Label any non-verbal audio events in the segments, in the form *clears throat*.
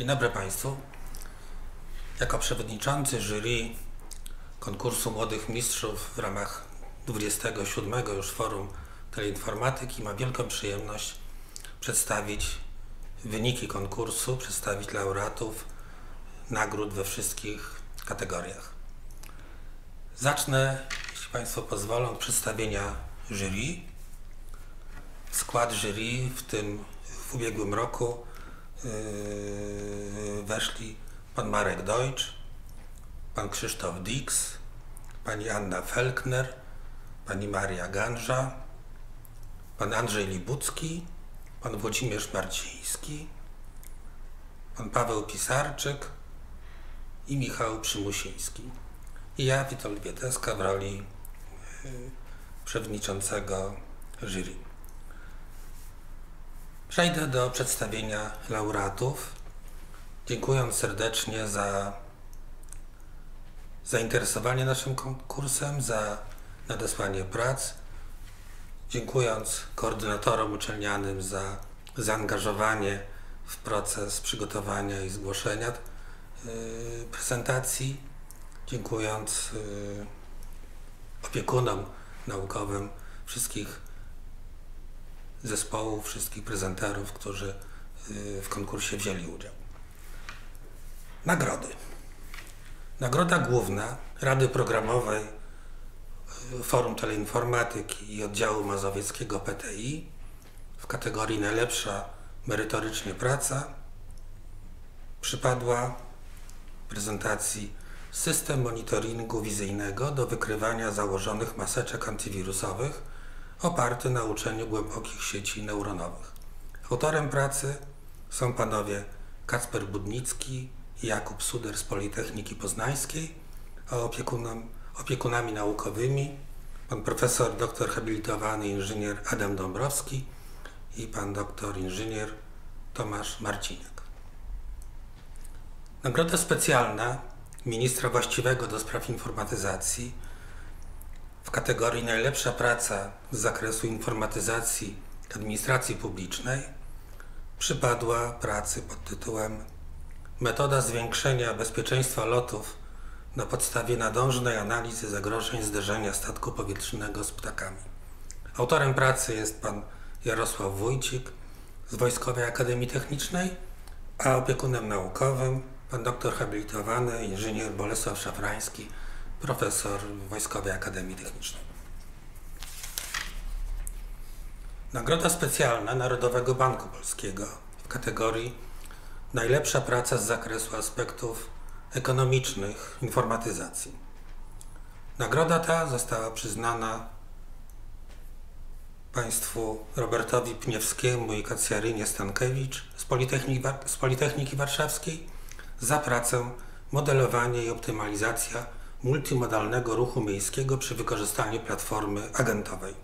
Dzień dobry Państwu. Jako przewodniczący jury konkursu Młodych Mistrzów w ramach 27 już Forum Teleinformatyki mam wielką przyjemność przedstawić wyniki konkursu, przedstawić laureatów nagród we wszystkich kategoriach. Zacznę, jeśli Państwo pozwolą, od przedstawienia jury. Skład jury w tym w ubiegłym roku weszli pan Marek Deutsch, pan Krzysztof Dix, pani Anna Felkner, pani Maria Ganża, pan Andrzej Libucki, pan Włodzimierz Marciński, pan Paweł Pisarczyk i Michał Przymusiński. I ja, Witold Wieteska, w roli yy, przewodniczącego jury. Przejdę do przedstawienia laureatów, dziękując serdecznie za zainteresowanie naszym konkursem, za nadesłanie prac, dziękując koordynatorom uczelnianym za zaangażowanie w proces przygotowania i zgłoszenia yy, prezentacji, dziękując yy, opiekunom naukowym wszystkich zespołów, wszystkich prezenterów, którzy w konkursie wzięli udział. Nagrody. Nagroda główna Rady Programowej Forum Teleinformatyki i Oddziału Mazowieckiego PTI w kategorii najlepsza merytorycznie praca przypadła prezentacji system monitoringu wizyjnego do wykrywania założonych maseczek antywirusowych oparty na uczeniu głębokich sieci neuronowych. Autorem pracy są panowie Kacper Budnicki i Jakub Suder z Politechniki Poznańskiej, a opiekunom, opiekunami naukowymi pan profesor doktor habilitowany inżynier Adam Dąbrowski i pan doktor inżynier Tomasz Marciniak. Nagroda specjalna ministra właściwego do spraw informatyzacji w kategorii najlepsza praca z zakresu informatyzacji administracji publicznej przypadła pracy pod tytułem Metoda zwiększenia bezpieczeństwa lotów na podstawie nadążnej analizy zagrożeń zderzenia statku powietrznego z ptakami. Autorem pracy jest pan Jarosław Wójcik z Wojskowej Akademii Technicznej, a opiekunem naukowym pan doktor habilitowany inżynier Bolesław Szafrański profesor Wojskowej Akademii Technicznej. Nagroda specjalna Narodowego Banku Polskiego w kategorii Najlepsza praca z zakresu aspektów ekonomicznych informatyzacji. Nagroda ta została przyznana państwu Robertowi Pniewskiemu i Kacjarynie Stankiewicz z Politechniki, z Politechniki Warszawskiej za pracę modelowanie i optymalizacja multimodalnego ruchu miejskiego przy wykorzystaniu platformy agentowej.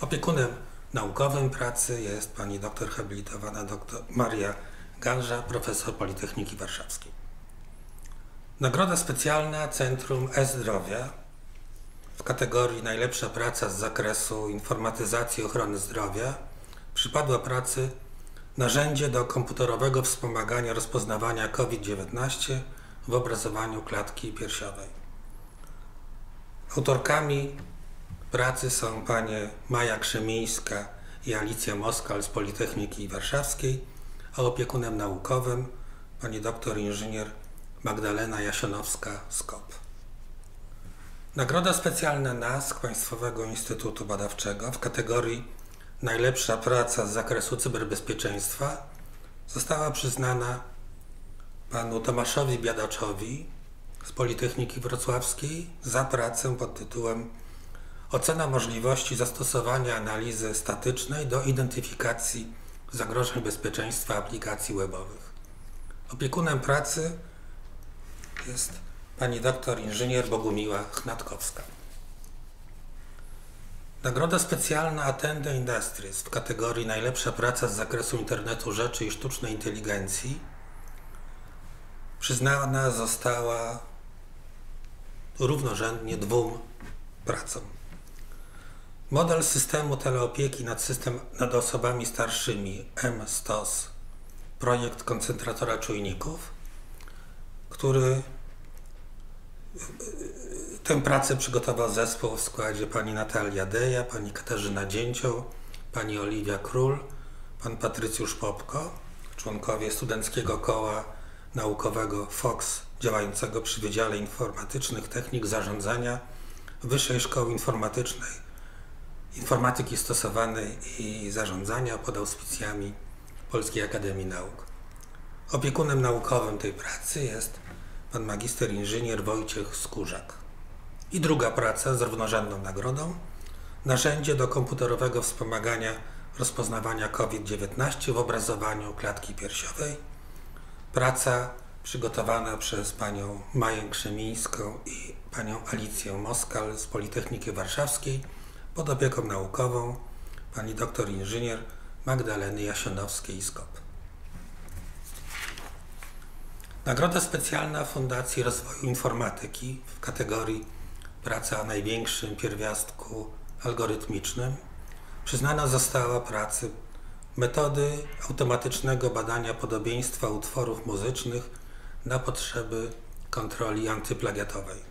Opiekunem naukowym pracy jest pani doktor habilitowana dr Maria Ganża, profesor Politechniki Warszawskiej. Nagroda specjalna Centrum E-Zdrowia w kategorii Najlepsza praca z zakresu informatyzacji ochrony zdrowia przypadła pracy Narzędzie do komputerowego wspomagania rozpoznawania COVID-19 w obrazowaniu klatki piersiowej. Autorkami pracy są panie Maja Krzemińska i Alicja Moskal z Politechniki Warszawskiej, a opiekunem naukowym pani doktor inżynier Magdalena Jasionowska z KOP. Nagroda specjalna NASK Państwowego Instytutu Badawczego w kategorii Najlepsza praca z zakresu cyberbezpieczeństwa została przyznana panu Tomaszowi Biadaczowi z Politechniki Wrocławskiej za pracę pod tytułem Ocena możliwości zastosowania analizy statycznej do identyfikacji zagrożeń bezpieczeństwa aplikacji webowych. Opiekunem pracy jest pani doktor inżynier Bogumiła Chnatkowska. Nagroda specjalna Attende Industries w kategorii Najlepsza praca z zakresu internetu rzeczy i sztucznej inteligencji przyznana została równorzędnie dwóm pracom. Model systemu teleopieki nad, system, nad osobami starszymi M-STOS projekt koncentratora czujników, który tę pracę przygotował zespół w składzie pani Natalia Deja, pani Katarzyna Dzięcioł, pani Oliwia Król, pan Patrycjusz Popko, członkowie Studenckiego Koła Naukowego FOX działającego przy Wydziale Informatycznych Technik Zarządzania Wyższej Szkoły Informatycznej Informatyki Stosowanej i Zarządzania pod auspicjami Polskiej Akademii Nauk. Opiekunem naukowym tej pracy jest pan magister inżynier Wojciech Skórzak. I druga praca z równorzędną nagrodą narzędzie do komputerowego wspomagania rozpoznawania COVID-19 w obrazowaniu klatki piersiowej. Praca przygotowana przez panią Maję Krzemińską i panią Alicję Moskal z Politechniki Warszawskiej pod opieką naukową pani doktor inżynier Magdaleny Jasionowskiej-Skop. Nagroda specjalna Fundacji Rozwoju Informatyki w kategorii Praca o największym pierwiastku algorytmicznym przyznana została pracy metody automatycznego badania podobieństwa utworów muzycznych na potrzeby kontroli antyplagiatowej.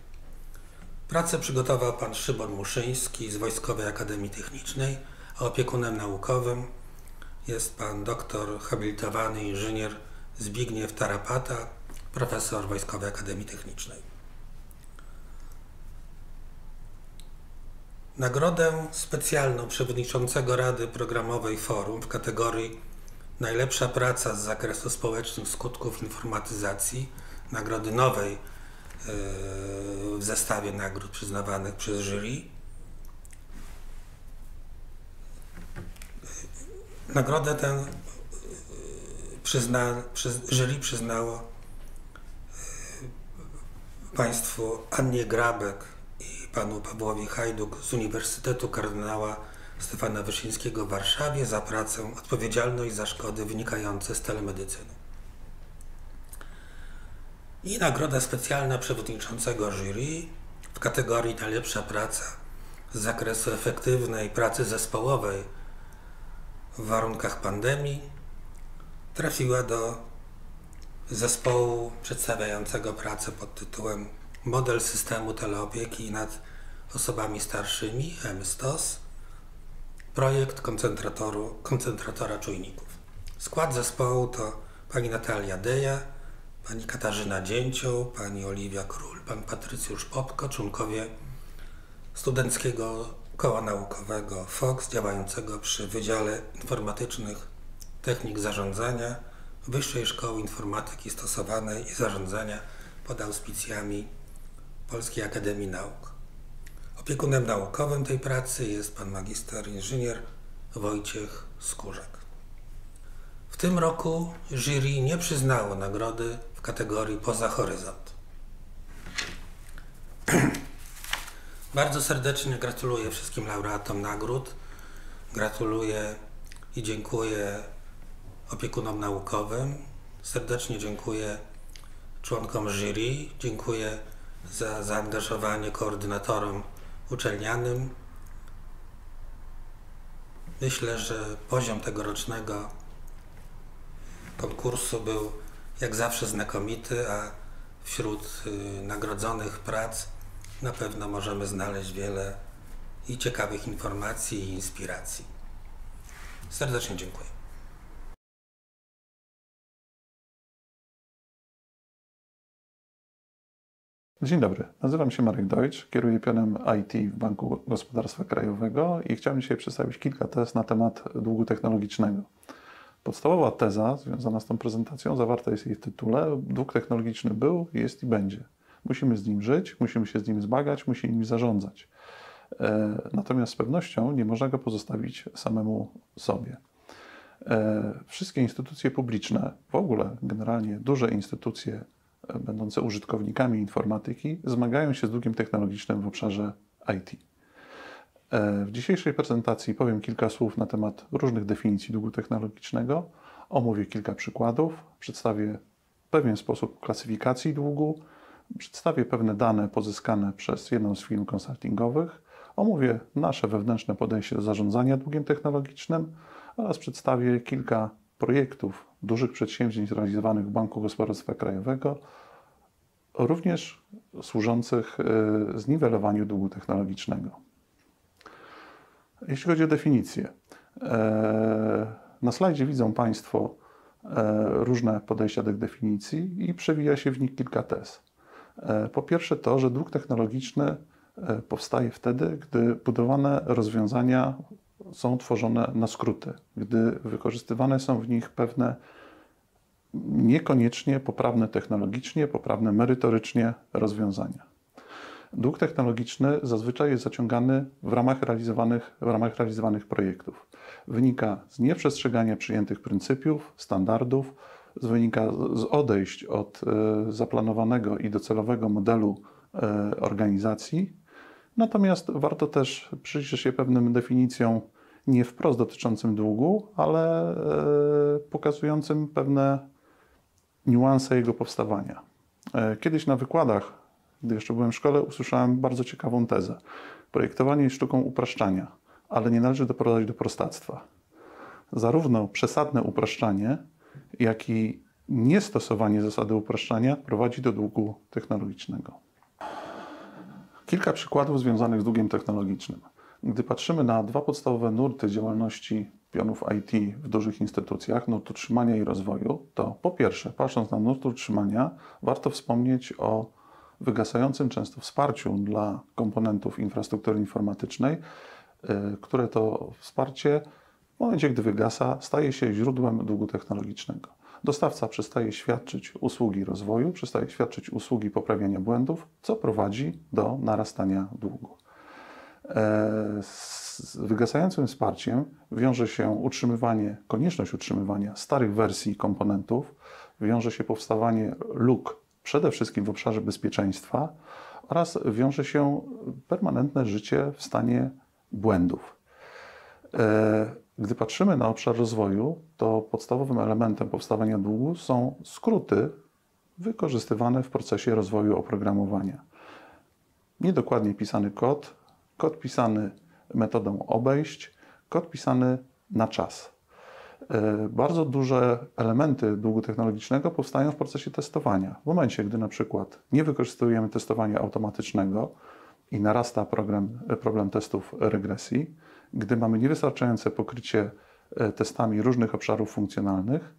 Pracę przygotował pan Szybon Muszyński z Wojskowej Akademii Technicznej, a opiekunem naukowym jest pan doktor habilitowany inżynier Zbigniew Tarapata, profesor Wojskowej Akademii Technicznej. Nagrodę specjalną przewodniczącego Rady Programowej Forum w kategorii Najlepsza praca z zakresu społecznych skutków informatyzacji, nagrody nowej yy, w zestawie nagród przyznawanych przez jury. Nagrodę tę yy, przyzna, przyz, jury przyznało yy, Państwu Annie Grabek, panu Pawłowi Hajduk z Uniwersytetu Kardynała Stefana Wyszyńskiego w Warszawie za pracę Odpowiedzialność za szkody wynikające z telemedycyny. I nagroda specjalna przewodniczącego jury w kategorii Najlepsza praca z zakresu efektywnej pracy zespołowej w warunkach pandemii trafiła do zespołu przedstawiającego pracę pod tytułem model systemu teleopieki nad osobami starszymi, MSTOS, projekt koncentratoru, koncentratora czujników. Skład zespołu to pani Natalia Deja, pani Katarzyna Dzięcioł, pani Oliwia Król, pan Patrycjusz Popko, członkowie Studenckiego Koła Naukowego FOX, działającego przy Wydziale Informatycznych Technik Zarządzania Wyższej Szkoły Informatyki Stosowanej i Zarządzania pod auspicjami Polskiej Akademii Nauk. Opiekunem naukowym tej pracy jest pan magister inżynier Wojciech Skórzek. W tym roku jury nie przyznało nagrody w kategorii poza horyzont. *clears throat* Bardzo serdecznie gratuluję wszystkim laureatom nagród. Gratuluję i dziękuję opiekunom naukowym. Serdecznie dziękuję członkom jury. Dziękuję za zaangażowanie koordynatorom uczelnianym. Myślę, że poziom tegorocznego konkursu był jak zawsze znakomity, a wśród y, nagrodzonych prac na pewno możemy znaleźć wiele i ciekawych informacji i inspiracji. Serdecznie dziękuję. Dzień dobry, nazywam się Marek Deutsch, kieruję pionem IT w Banku Gospodarstwa Krajowego i chciałem dzisiaj przedstawić kilka tez na temat długu technologicznego. Podstawowa teza związana z tą prezentacją zawarta jest jej w tytule. Dług technologiczny był, jest i będzie. Musimy z nim żyć, musimy się z nim zmagać, musimy nim zarządzać. E, natomiast z pewnością nie można go pozostawić samemu sobie. E, wszystkie instytucje publiczne, w ogóle generalnie duże instytucje będące użytkownikami informatyki zmagają się z długiem technologicznym w obszarze IT. E, w dzisiejszej prezentacji powiem kilka słów na temat różnych definicji długu technologicznego, omówię kilka przykładów, przedstawię pewien sposób klasyfikacji długu, przedstawię pewne dane pozyskane przez jedną z firm konsultingowych, omówię nasze wewnętrzne podejście do zarządzania długiem technologicznym oraz przedstawię kilka projektów dużych przedsięwzięć realizowanych w Banku Gospodarstwa Krajowego, również służących e, zniwelowaniu długu technologicznego. Jeśli chodzi o definicję, e, na slajdzie widzą Państwo e, różne podejścia do definicji i przewija się w nich kilka tez. Po pierwsze to, że dług technologiczny powstaje wtedy, gdy budowane rozwiązania są tworzone na skróty, gdy wykorzystywane są w nich pewne niekoniecznie poprawne technologicznie, poprawne merytorycznie rozwiązania. Dług technologiczny zazwyczaj jest zaciągany w ramach realizowanych, w ramach realizowanych projektów. Wynika z nieprzestrzegania przyjętych pryncypiów, standardów, wynika z odejść od e, zaplanowanego i docelowego modelu e, organizacji. Natomiast warto też przyjrzeć się pewnym definicjom nie wprost dotyczącym długu, ale e, pokazującym pewne niuanse jego powstawania. E, kiedyś na wykładach, gdy jeszcze byłem w szkole, usłyszałem bardzo ciekawą tezę. Projektowanie jest sztuką upraszczania, ale nie należy doprowadzać do prostactwa. Zarówno przesadne upraszczanie, jak i niestosowanie zasady upraszczania prowadzi do długu technologicznego. Kilka przykładów związanych z długiem technologicznym. Gdy patrzymy na dwa podstawowe nurty działalności pionów IT w dużych instytucjach, nurt utrzymania i rozwoju, to po pierwsze, patrząc na nurt utrzymania, warto wspomnieć o wygasającym często wsparciu dla komponentów infrastruktury informatycznej, y, które to wsparcie w momencie, gdy wygasa, staje się źródłem długu technologicznego. Dostawca przestaje świadczyć usługi rozwoju, przestaje świadczyć usługi poprawiania błędów, co prowadzi do narastania długu. E, z wygasającym wsparciem wiąże się utrzymywanie, konieczność utrzymywania starych wersji komponentów, wiąże się powstawanie luk przede wszystkim w obszarze bezpieczeństwa oraz wiąże się permanentne życie w stanie błędów. E, gdy patrzymy na obszar rozwoju, to podstawowym elementem powstawania długu są skróty wykorzystywane w procesie rozwoju oprogramowania. Niedokładnie pisany kod, kod pisany metodą obejść, kod pisany na czas. E, bardzo duże elementy długu technologicznego powstają w procesie testowania. W momencie, gdy na przykład nie wykorzystujemy testowania automatycznego i narasta problem, problem testów regresji, gdy mamy niewystarczające pokrycie e, testami różnych obszarów funkcjonalnych,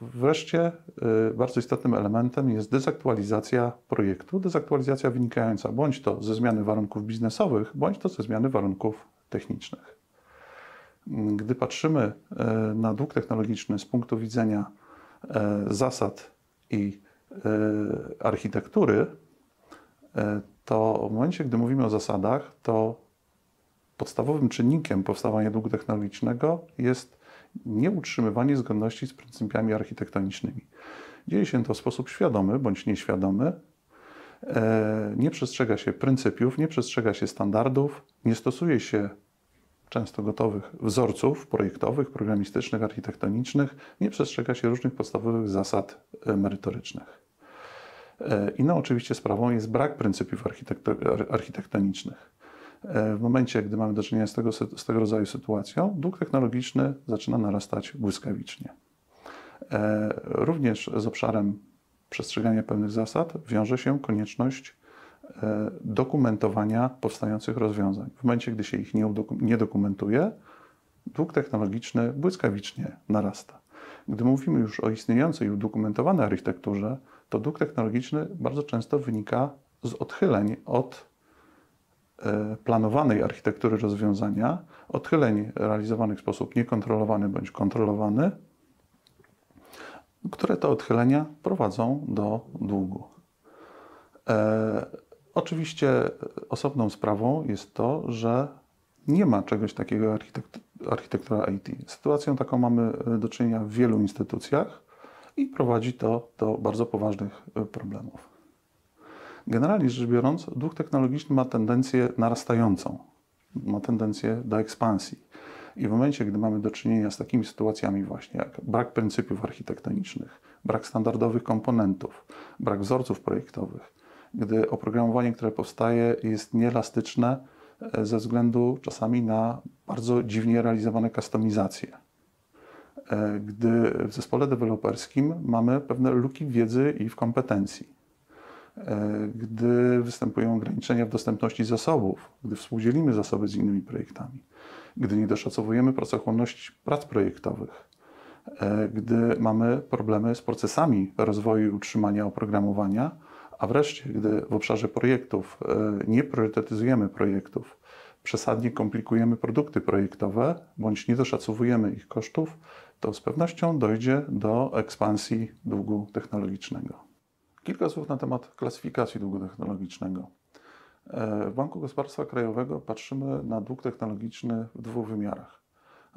wreszcie e, bardzo istotnym elementem jest dezaktualizacja projektu, dezaktualizacja wynikająca bądź to ze zmiany warunków biznesowych, bądź to ze zmiany warunków technicznych. Gdy patrzymy e, na dług technologiczny z punktu widzenia zasad i architektury, to w momencie, gdy mówimy o zasadach, to podstawowym czynnikiem powstawania długu technologicznego jest nieutrzymywanie zgodności z pryncypiami architektonicznymi. Dzieje się to w sposób świadomy bądź nieświadomy. E, nie przestrzega się pryncypiów, nie przestrzega się standardów, nie stosuje się często gotowych wzorców projektowych, programistycznych, architektonicznych, nie przestrzega się różnych podstawowych zasad e, merytorycznych. E, inną oczywiście sprawą jest brak pryncypiów architektonicznych. W momencie, gdy mamy do czynienia z tego, z tego rodzaju sytuacją, dług technologiczny zaczyna narastać błyskawicznie. E, również z obszarem przestrzegania pewnych zasad wiąże się konieczność e, dokumentowania powstających rozwiązań. W momencie, gdy się ich nie dokumentuje, dług technologiczny błyskawicznie narasta. Gdy mówimy już o istniejącej i udokumentowanej architekturze, to dług technologiczny bardzo często wynika z odchyleń od planowanej architektury rozwiązania, odchyleń realizowanych w sposób niekontrolowany bądź kontrolowany, które to odchylenia prowadzą do długu. E, oczywiście osobną sprawą jest to, że nie ma czegoś takiego jak architektura IT. Sytuacją taką mamy do czynienia w wielu instytucjach i prowadzi to do bardzo poważnych e, problemów. Generalnie rzecz biorąc, dług technologiczny ma tendencję narastającą, ma tendencję do ekspansji. I w momencie, gdy mamy do czynienia z takimi sytuacjami właśnie jak brak pryncypiów architektonicznych, brak standardowych komponentów, brak wzorców projektowych, gdy oprogramowanie, które powstaje jest nieelastyczne e, ze względu czasami na bardzo dziwnie realizowane kustomizacje, e, gdy w zespole deweloperskim mamy pewne luki wiedzy i w kompetencji. E, gdy występują ograniczenia w dostępności zasobów, gdy współdzielimy zasoby z innymi projektami, gdy nie doszacowujemy pracochłonności prac projektowych, e, gdy mamy problemy z procesami rozwoju i utrzymania oprogramowania, a wreszcie, gdy w obszarze projektów e, nie priorytetyzujemy projektów, przesadnie komplikujemy produkty projektowe bądź nie doszacowujemy ich kosztów, to z pewnością dojdzie do ekspansji długu technologicznego. Kilka słów na temat klasyfikacji długu technologicznego. E, w Banku Gospodarstwa Krajowego patrzymy na dług technologiczny w dwóch wymiarach.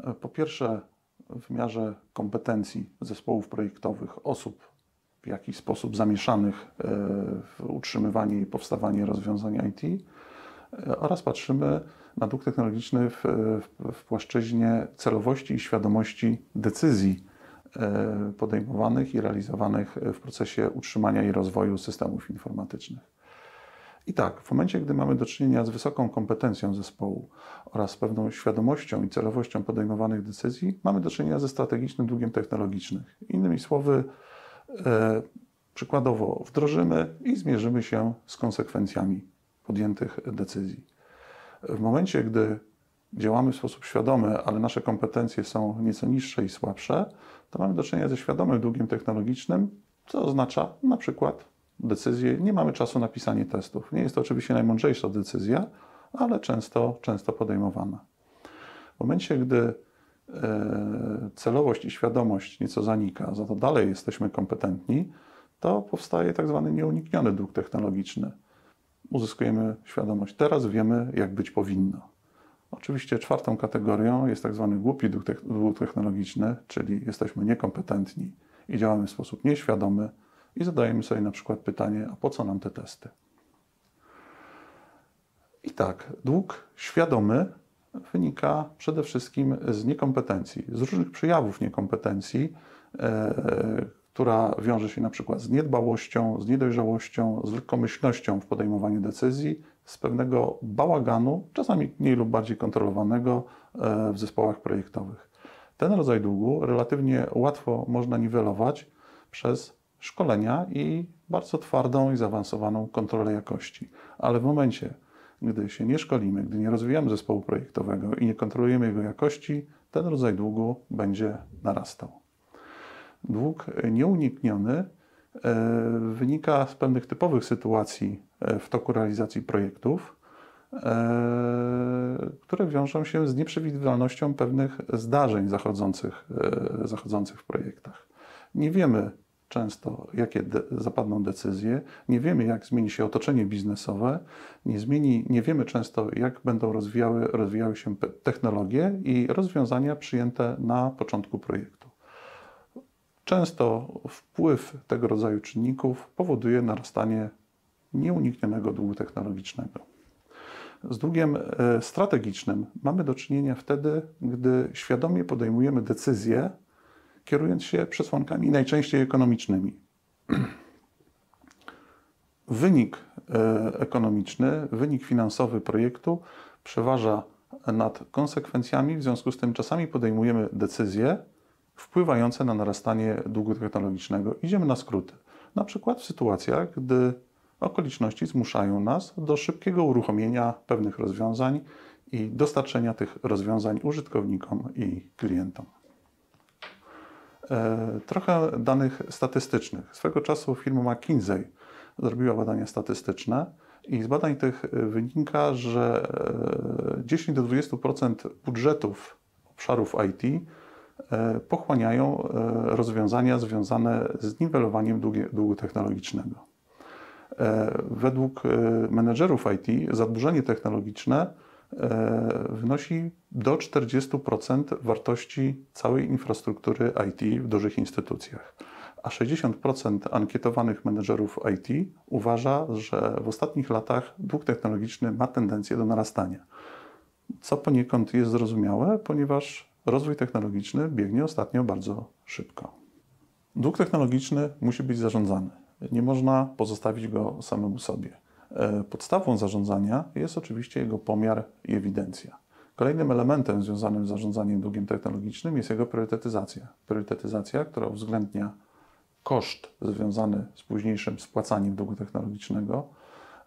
E, po pierwsze, w wymiarze kompetencji zespołów projektowych, osób w jakiś sposób zamieszanych e, w utrzymywanie i powstawanie rozwiązań IT, oraz patrzymy na dług technologiczny w, w, w płaszczyźnie celowości i świadomości decyzji podejmowanych i realizowanych w procesie utrzymania i rozwoju systemów informatycznych. I tak, w momencie, gdy mamy do czynienia z wysoką kompetencją zespołu oraz pewną świadomością i celowością podejmowanych decyzji, mamy do czynienia ze strategicznym długiem technologicznym. Innymi słowy, e, przykładowo wdrożymy i zmierzymy się z konsekwencjami podjętych decyzji. W momencie, gdy działamy w sposób świadomy, ale nasze kompetencje są nieco niższe i słabsze, to mamy do czynienia ze świadomym długiem technologicznym, co oznacza na przykład decyzję, nie mamy czasu na pisanie testów. Nie jest to oczywiście najmądrzejsza decyzja, ale często, często podejmowana. W momencie, gdy e, celowość i świadomość nieco zanika, za to dalej jesteśmy kompetentni, to powstaje tak zwany nieunikniony dług technologiczny. Uzyskujemy świadomość. Teraz wiemy, jak być powinno. Oczywiście czwartą kategorią jest tak zwany głupi dług technologiczny, czyli jesteśmy niekompetentni i działamy w sposób nieświadomy i zadajemy sobie na przykład pytanie, a po co nam te testy? I tak, dług świadomy wynika przede wszystkim z niekompetencji, z różnych przejawów niekompetencji, e, która wiąże się na przykład z niedbałością, z niedojrzałością, z lekkomyślnością w podejmowaniu decyzji, z pewnego bałaganu, czasami mniej lub bardziej kontrolowanego e, w zespołach projektowych. Ten rodzaj długu relatywnie łatwo można niwelować przez szkolenia i bardzo twardą i zaawansowaną kontrolę jakości. Ale w momencie, gdy się nie szkolimy, gdy nie rozwijamy zespołu projektowego i nie kontrolujemy jego jakości, ten rodzaj długu będzie narastał. Dług nieunikniony wynika z pewnych typowych sytuacji e, w toku realizacji projektów, e, które wiążą się z nieprzewidywalnością pewnych zdarzeń zachodzących, zachodzących w projektach. Nie wiemy często, jakie de zapadną decyzje, nie wiemy, jak zmieni się otoczenie biznesowe, nie, zmieni, nie wiemy często, jak będą rozwijały, rozwijały się technologie i rozwiązania przyjęte na początku projektu. Często wpływ tego rodzaju czynników powoduje narastanie nieuniknionego długu technologicznego. Z długiem e, strategicznym mamy do czynienia wtedy, gdy świadomie podejmujemy decyzje, kierując się przesłankami najczęściej ekonomicznymi. *clears throat* Wynik e, ekonomiczny, wynik finansowy projektu przeważa nad konsekwencjami, w związku z tym czasami podejmujemy decyzje, wpływające na narastanie długu technologicznego. Idziemy na skróty. Na przykład w sytuacjach, gdy okoliczności zmuszają nas do szybkiego uruchomienia pewnych rozwiązań i dostarczenia tych rozwiązań użytkownikom i klientom. E, trochę danych statystycznych. Swego czasu firma McKinsey zrobiła badania statystyczne i z badań tych wynika, że 10 do 20% budżetów obszarów IT E, pochłaniają e, rozwiązania związane z niwelowaniem długu technologicznego. E, według menedżerów IT zadłużenie technologiczne wynosi do 40% wartości całej infrastruktury IT w dużych instytucjach. A 60% ankietowanych menedżerów IT uważa, że w ostatnich latach dług technologiczny ma tendencję do narastania. Co poniekąd jest zrozumiałe, ponieważ rozwój technologiczny biegnie ostatnio bardzo szybko. Dług technologiczny musi być zarządzany. Nie można pozostawić go samemu sobie. E, podstawą zarządzania jest oczywiście jego pomiar i ewidencja. Kolejnym elementem związanym z zarządzaniem długiem technologicznym jest jego priorytetyzacja. Priorytetyzacja, która uwzględnia koszt związany z późniejszym spłacaniem długu technologicznego,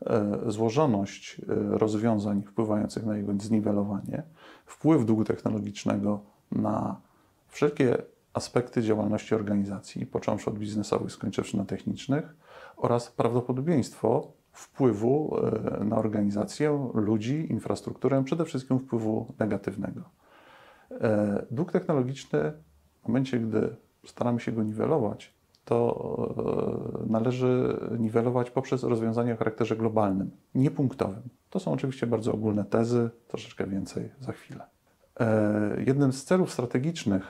e, złożoność e, rozwiązań wpływających na jego zniwelowanie, wpływ długu technologicznego na wszelkie aspekty działalności organizacji, począwszy od biznesowych, skończywszy na technicznych, oraz prawdopodobieństwo wpływu e, na organizację, ludzi, infrastrukturę, przede wszystkim wpływu negatywnego. E, dług technologiczny, w momencie, gdy staramy się go niwelować, to e, należy niwelować poprzez rozwiązania o charakterze globalnym, nie punktowym. To są oczywiście bardzo ogólne tezy, troszeczkę więcej za chwilę. Jednym z celów strategicznych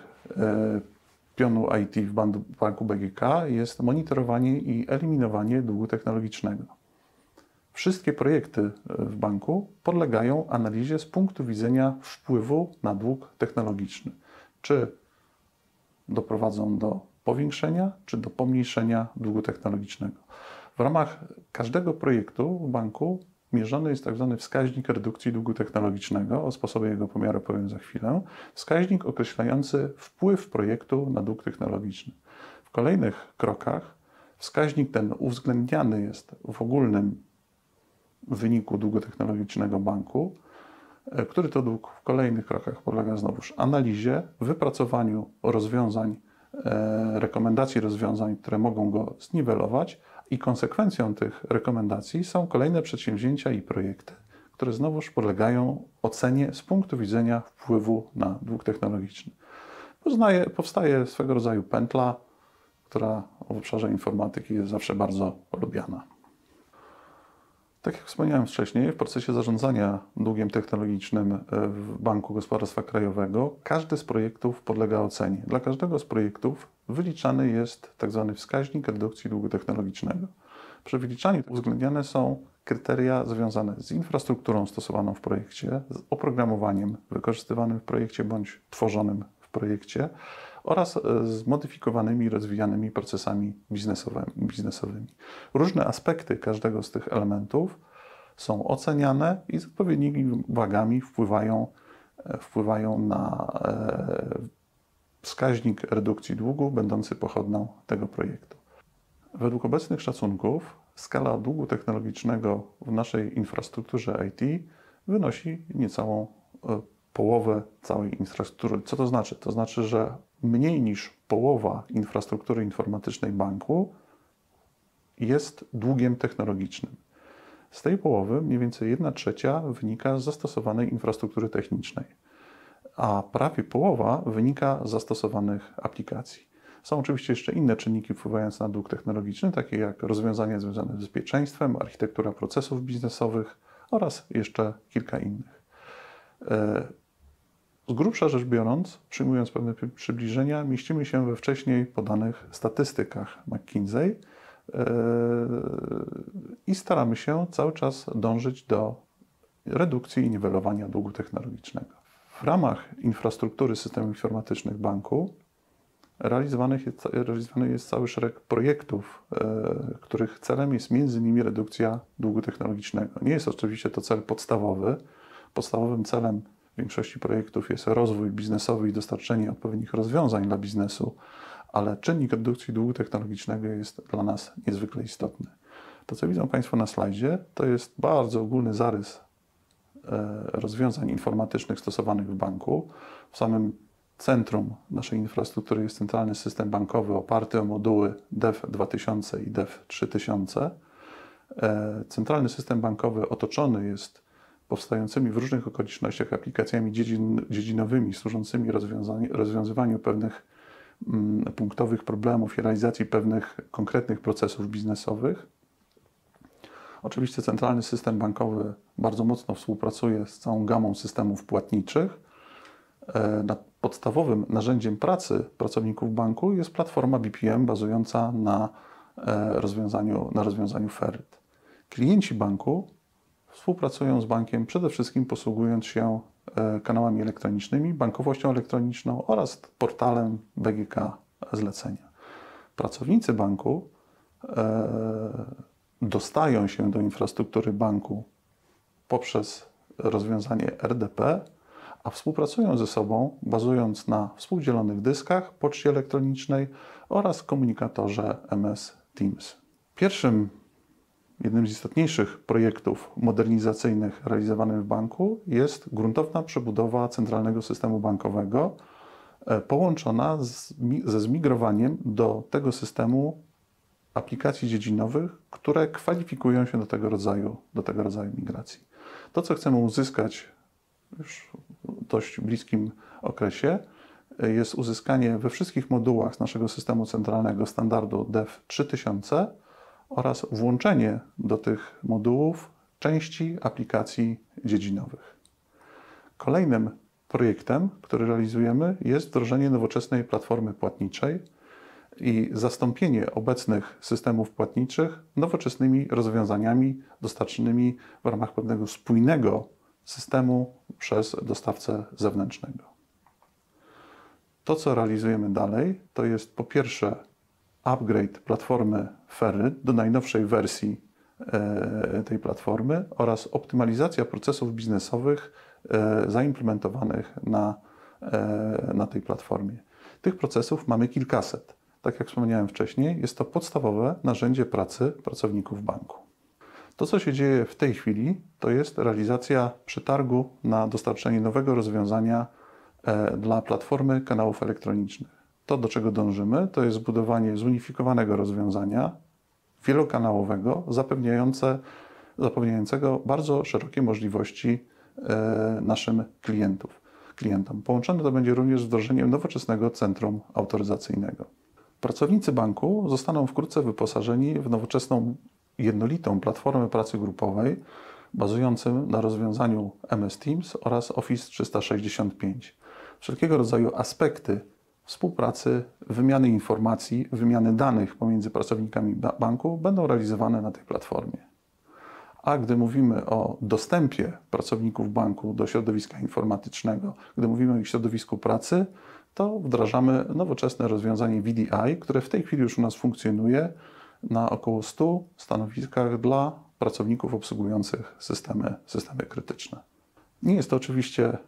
pionu IT w banku BGK jest monitorowanie i eliminowanie długu technologicznego. Wszystkie projekty e, w banku podlegają analizie z punktu widzenia wpływu na dług technologiczny. Czy doprowadzą do powiększenia, czy do pomniejszenia długu technologicznego. W ramach każdego projektu w banku mierzony jest. Tak wskaźnik redukcji długu technologicznego, o sposobie jego pomiaru powiem za chwilę, wskaźnik określający wpływ projektu na dług technologiczny. W kolejnych krokach wskaźnik ten uwzględniany jest w ogólnym wyniku długu technologicznego banku, e, który to dług w kolejnych krokach polega znowuż analizie, wypracowaniu rozwiązań, e, rekomendacji rozwiązań, które mogą go zniwelować, i konsekwencją tych rekomendacji są kolejne przedsięwzięcia i projekty, które znowuż podlegają ocenie z punktu widzenia wpływu na dług technologiczny. Poznaje, powstaje swego rodzaju pętla, która w obszarze informatyki jest zawsze bardzo lubiana. Tak jak wspomniałem wcześniej, w procesie zarządzania długiem technologicznym w Banku Gospodarstwa Krajowego każdy z projektów podlega ocenie. Dla każdego z projektów wyliczany jest tzw. Tak wskaźnik redukcji długu technologicznego. Przy wyliczaniu uwzględniane są kryteria związane z infrastrukturą stosowaną w projekcie, z oprogramowaniem wykorzystywanym w projekcie bądź tworzonym w projekcie oraz e, z modyfikowanymi, rozwijanymi procesami biznesowymi. Różne aspekty każdego z tych elementów są oceniane i z odpowiednimi wagami wpływają, e, wpływają na e, wskaźnik redukcji długu, będący pochodną tego projektu. Według obecnych szacunków skala długu technologicznego w naszej infrastrukturze IT wynosi niecałą połowę całej infrastruktury. Co to znaczy? To znaczy, że mniej niż połowa infrastruktury informatycznej banku jest długiem technologicznym. Z tej połowy mniej więcej 1 trzecia wynika z zastosowanej infrastruktury technicznej, a prawie połowa wynika z zastosowanych aplikacji. Są oczywiście jeszcze inne czynniki wpływające na dług technologiczny, takie jak rozwiązania związane z bezpieczeństwem, architektura procesów biznesowych oraz jeszcze kilka innych. Z grubsza rzecz biorąc, przyjmując pewne przybliżenia, mieścimy się we wcześniej podanych statystykach McKinsey e, i staramy się cały czas dążyć do redukcji i niwelowania długu technologicznego. W ramach infrastruktury systemów informatycznych banku realizowany jest, realizowany jest cały szereg projektów, e, których celem jest między innymi redukcja długu technologicznego. Nie jest oczywiście to cel podstawowy. Podstawowym celem większości projektów jest rozwój biznesowy i dostarczenie odpowiednich rozwiązań dla biznesu, ale czynnik redukcji długu technologicznego jest dla nas niezwykle istotny. To, co widzą Państwo na slajdzie, to jest bardzo ogólny zarys e, rozwiązań informatycznych stosowanych w banku. W samym centrum naszej infrastruktury jest centralny system bankowy oparty o moduły DEF 2000 i DEF 3000. E, centralny system bankowy otoczony jest powstającymi w różnych okolicznościach aplikacjami dziedzin, dziedzinowymi służącymi rozwiązywaniu pewnych mm, punktowych problemów i realizacji pewnych konkretnych procesów biznesowych. Oczywiście centralny system bankowy bardzo mocno współpracuje z całą gamą systemów płatniczych. E, podstawowym narzędziem pracy pracowników banku jest platforma BPM bazująca na e, rozwiązaniu, na rozwiązaniu FERT. Klienci banku współpracują z bankiem przede wszystkim posługując się e, kanałami elektronicznymi, bankowością elektroniczną oraz portalem BGK zlecenia. Pracownicy banku e, dostają się do infrastruktury banku poprzez rozwiązanie RDP, a współpracują ze sobą, bazując na współdzielonych dyskach, poczcie elektronicznej oraz komunikatorze MS Teams. Pierwszym, jednym z istotniejszych projektów modernizacyjnych realizowanych w banku jest gruntowna przebudowa centralnego systemu bankowego, e, połączona z, ze zmigrowaniem do tego systemu aplikacji dziedzinowych, które kwalifikują się do tego rodzaju, do tego rodzaju migracji. To, co chcemy uzyskać już w dość bliskim okresie, jest uzyskanie we wszystkich modułach z naszego systemu centralnego standardu DEF 3000 oraz włączenie do tych modułów części aplikacji dziedzinowych. Kolejnym projektem, który realizujemy, jest wdrożenie nowoczesnej platformy płatniczej i zastąpienie obecnych systemów płatniczych nowoczesnymi rozwiązaniami dostarczonymi w ramach pewnego spójnego systemu przez dostawcę zewnętrznego. To, co realizujemy dalej, to jest po pierwsze upgrade platformy Ferry do najnowszej wersji e, tej platformy oraz optymalizacja procesów biznesowych e, zaimplementowanych na, e, na tej platformie. Tych procesów mamy kilkaset. Tak jak wspomniałem wcześniej, jest to podstawowe narzędzie pracy pracowników banku. To, co się dzieje w tej chwili, to jest realizacja przetargu na dostarczenie nowego rozwiązania dla platformy kanałów elektronicznych. To, do czego dążymy, to jest zbudowanie zunifikowanego rozwiązania wielokanałowego, zapewniające, zapewniającego bardzo szerokie możliwości e, naszym klientów, klientom. Połączone to będzie również z wdrożeniem nowoczesnego centrum autoryzacyjnego. Pracownicy banku zostaną wkrótce wyposażeni w nowoczesną, jednolitą platformę pracy grupowej bazującą na rozwiązaniu MS Teams oraz Office 365. Wszelkiego rodzaju aspekty współpracy, wymiany informacji, wymiany danych pomiędzy pracownikami banku będą realizowane na tej platformie. A gdy mówimy o dostępie pracowników banku do środowiska informatycznego, gdy mówimy o ich środowisku pracy, to wdrażamy nowoczesne rozwiązanie VDI, które w tej chwili już u nas funkcjonuje na około 100 stanowiskach dla pracowników obsługujących systemy, systemy krytyczne. Nie jest to oczywiście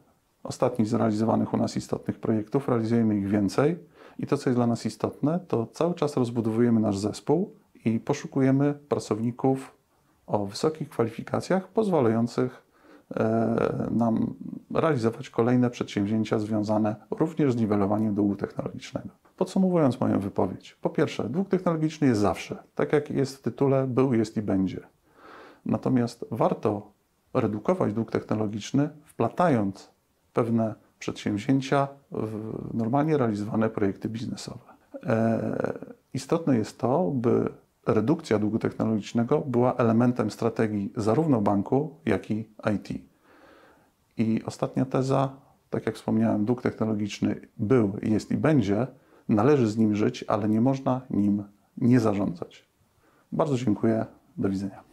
ostatni z realizowanych u nas istotnych projektów, realizujemy ich więcej i to, co jest dla nas istotne, to cały czas rozbudowujemy nasz zespół i poszukujemy pracowników o wysokich kwalifikacjach pozwalających E, nam realizować kolejne przedsięwzięcia związane również z niwelowaniem długu technologicznego. Podsumowując moją wypowiedź, po pierwsze, dług technologiczny jest zawsze, tak jak jest w tytule, był, jest i będzie. Natomiast warto redukować dług technologiczny, wplatając pewne przedsięwzięcia normalnie realizowane projekty biznesowe. E, istotne jest to, by redukcja długu technologicznego była elementem strategii zarówno banku, jak i IT. I ostatnia teza, tak jak wspomniałem, dług technologiczny był, jest i będzie, należy z nim żyć, ale nie można nim nie zarządzać. Bardzo dziękuję. Do widzenia.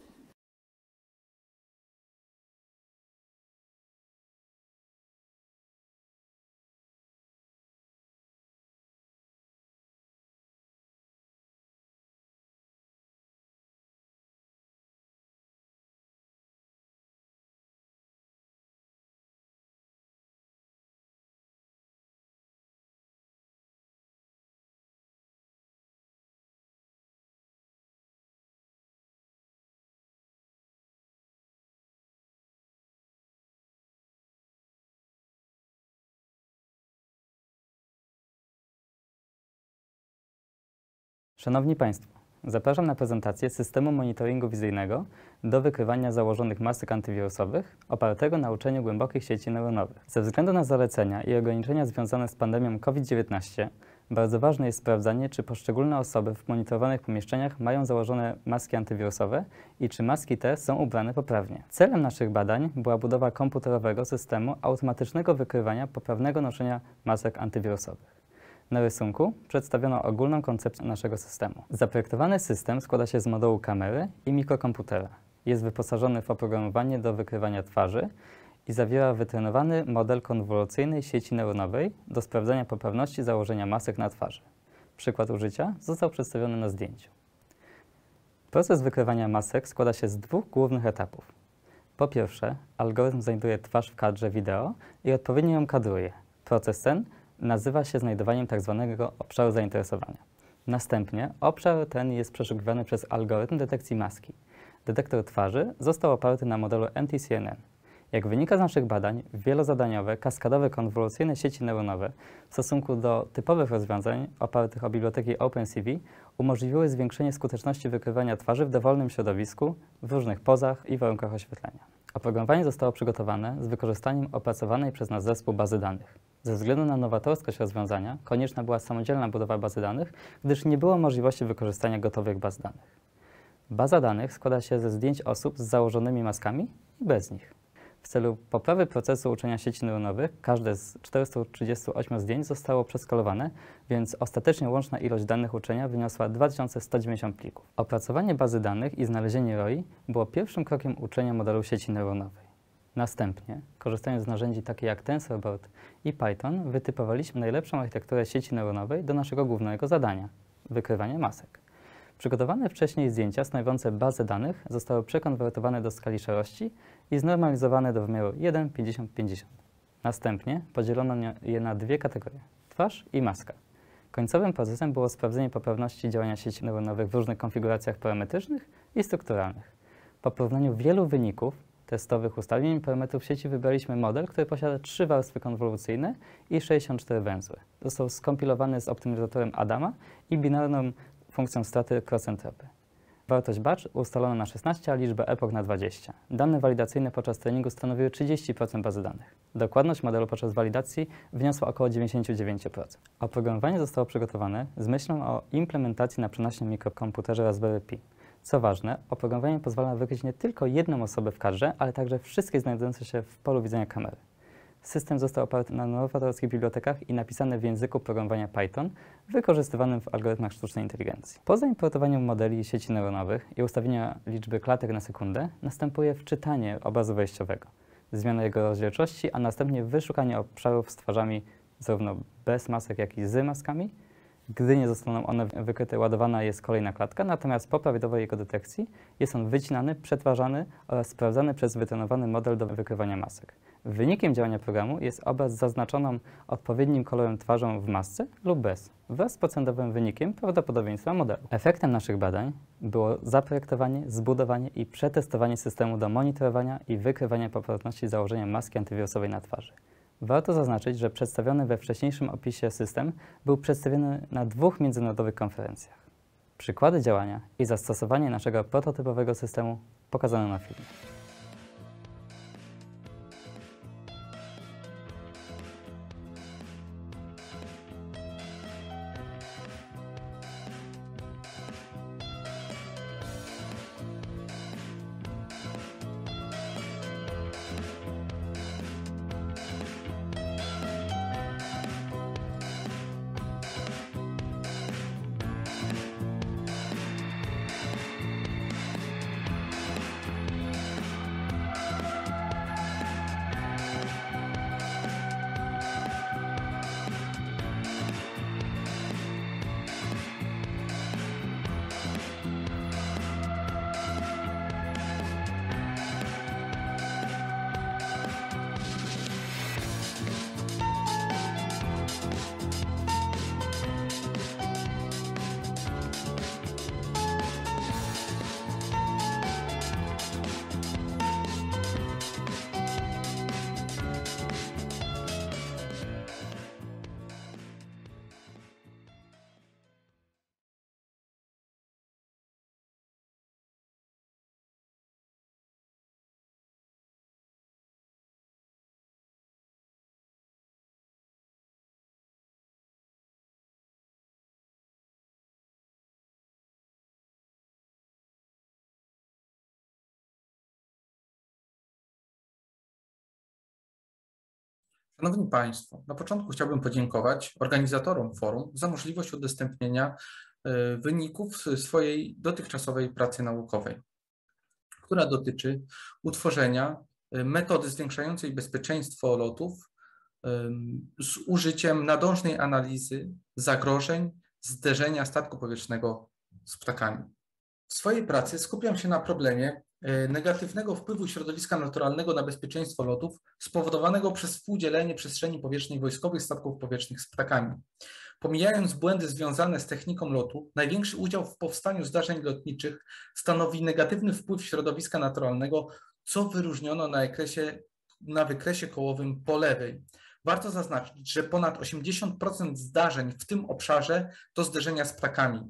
Szanowni Państwo, zapraszam na prezentację systemu monitoringu wizyjnego do wykrywania założonych masek antywirusowych opartego na uczeniu głębokich sieci neuronowych. Ze względu na zalecenia i ograniczenia związane z pandemią COVID-19 bardzo ważne jest sprawdzanie, czy poszczególne osoby w monitorowanych pomieszczeniach mają założone maski antywirusowe i czy maski te są ubrane poprawnie. Celem naszych badań była budowa komputerowego systemu automatycznego wykrywania poprawnego noszenia masek antywirusowych. Na rysunku przedstawiono ogólną koncepcję naszego systemu. Zaprojektowany system składa się z modułu kamery i mikrokomputera. Jest wyposażony w oprogramowanie do wykrywania twarzy i zawiera wytrenowany model konwolucyjnej sieci neuronowej do sprawdzenia poprawności założenia masek na twarzy. Przykład użycia został przedstawiony na zdjęciu. Proces wykrywania masek składa się z dwóch głównych etapów. Po pierwsze, algorytm znajduje twarz w kadrze wideo i odpowiednio ją kadruje. Proces ten nazywa się znajdowaniem tzw. Tak obszaru zainteresowania. Następnie obszar ten jest przeszukiwany przez algorytm detekcji maski. Detektor twarzy został oparty na modelu MTCNN. Jak wynika z naszych badań, wielozadaniowe, kaskadowe konwolucyjne sieci neuronowe w stosunku do typowych rozwiązań opartych o biblioteki OpenCV umożliwiły zwiększenie skuteczności wykrywania twarzy w dowolnym środowisku, w różnych pozach i warunkach oświetlenia. Oprogramowanie zostało przygotowane z wykorzystaniem opracowanej przez nas zespół bazy danych. Ze względu na nowatorskość rozwiązania konieczna była samodzielna budowa bazy danych, gdyż nie było możliwości wykorzystania gotowych baz danych. Baza danych składa się ze zdjęć osób z założonymi maskami i bez nich. W celu poprawy procesu uczenia sieci neuronowych każde z 438 zdjęć zostało przeskalowane, więc ostatecznie łączna ilość danych uczenia wyniosła 2190 plików. Opracowanie bazy danych i znalezienie ROI było pierwszym krokiem uczenia modelu sieci neuronowej. Następnie, korzystając z narzędzi takich jak TensorBoard i Python, wytypowaliśmy najlepszą architekturę sieci neuronowej do naszego głównego zadania – wykrywania masek. Przygotowane wcześniej zdjęcia stanowiące bazę danych zostały przekonwertowane do skali szarości i znormalizowane do wymiaru 1, 50, 50. Następnie podzielono je na dwie kategorie – twarz i maska. Końcowym procesem było sprawdzenie poprawności działania sieci neuronowych w różnych konfiguracjach parametrycznych i strukturalnych. Po porównaniu wielu wyników testowych ustawień parametrów sieci wybraliśmy model, który posiada trzy warstwy konwolucyjne i 64 węzły. Został skompilowany z optymizatorem Adama i binarną funkcją straty cross entropy. Wartość batch ustalono na 16, a liczbę epoch na 20. Dane walidacyjne podczas treningu stanowiły 30% bazy danych. Dokładność modelu podczas walidacji wyniosła około 99%. Oprogramowanie zostało przygotowane z myślą o implementacji na przenośnym mikrokomputerze Raspberry Pi. Co ważne, oprogramowanie pozwala wykryć nie tylko jedną osobę w kadrze, ale także wszystkie znajdujące się w polu widzenia kamery. System został oparty na nowatorskich bibliotekach i napisany w języku programowania Python, wykorzystywanym w algorytmach sztucznej inteligencji. Po zaimportowaniu modeli sieci neuronowych i ustawienia liczby klatek na sekundę, następuje wczytanie obrazu wejściowego, zmiana jego rozdzielczości, a następnie wyszukanie obszarów z twarzami zarówno bez masek, jak i z maskami. Gdy nie zostaną one wykryte, ładowana jest kolejna klatka, natomiast po prawidłowej jego detekcji jest on wycinany, przetwarzany oraz sprawdzany przez wytrenowany model do wykrywania masek. Wynikiem działania programu jest obraz zaznaczoną odpowiednim kolorem twarzą w masce lub bez, wraz z procentowym wynikiem prawdopodobieństwa modelu. Efektem naszych badań było zaprojektowanie, zbudowanie i przetestowanie systemu do monitorowania i wykrywania poprawności założenia maski antywirusowej na twarzy. Warto zaznaczyć, że przedstawiony we wcześniejszym opisie system był przedstawiony na dwóch międzynarodowych konferencjach. Przykłady działania i zastosowanie naszego prototypowego systemu pokazano na filmie. Szanowni Państwo, na początku chciałbym podziękować organizatorom forum za możliwość udostępnienia e, wyników swojej dotychczasowej pracy naukowej, która dotyczy utworzenia e, metody zwiększającej bezpieczeństwo lotów z użyciem nadążnej analizy zagrożeń zderzenia statku powietrznego z ptakami. W swojej pracy skupiam się na problemie e, negatywnego wpływu środowiska naturalnego na bezpieczeństwo lotów spowodowanego przez współdzielenie przestrzeni powietrznej wojskowych statków powietrznych z ptakami. Pomijając błędy związane z techniką lotu, największy udział w powstaniu zdarzeń lotniczych stanowi negatywny wpływ środowiska naturalnego, co wyróżniono na, ekresie, na wykresie kołowym po lewej. Warto zaznaczyć, że ponad 80% zdarzeń w tym obszarze to zderzenia z ptakami.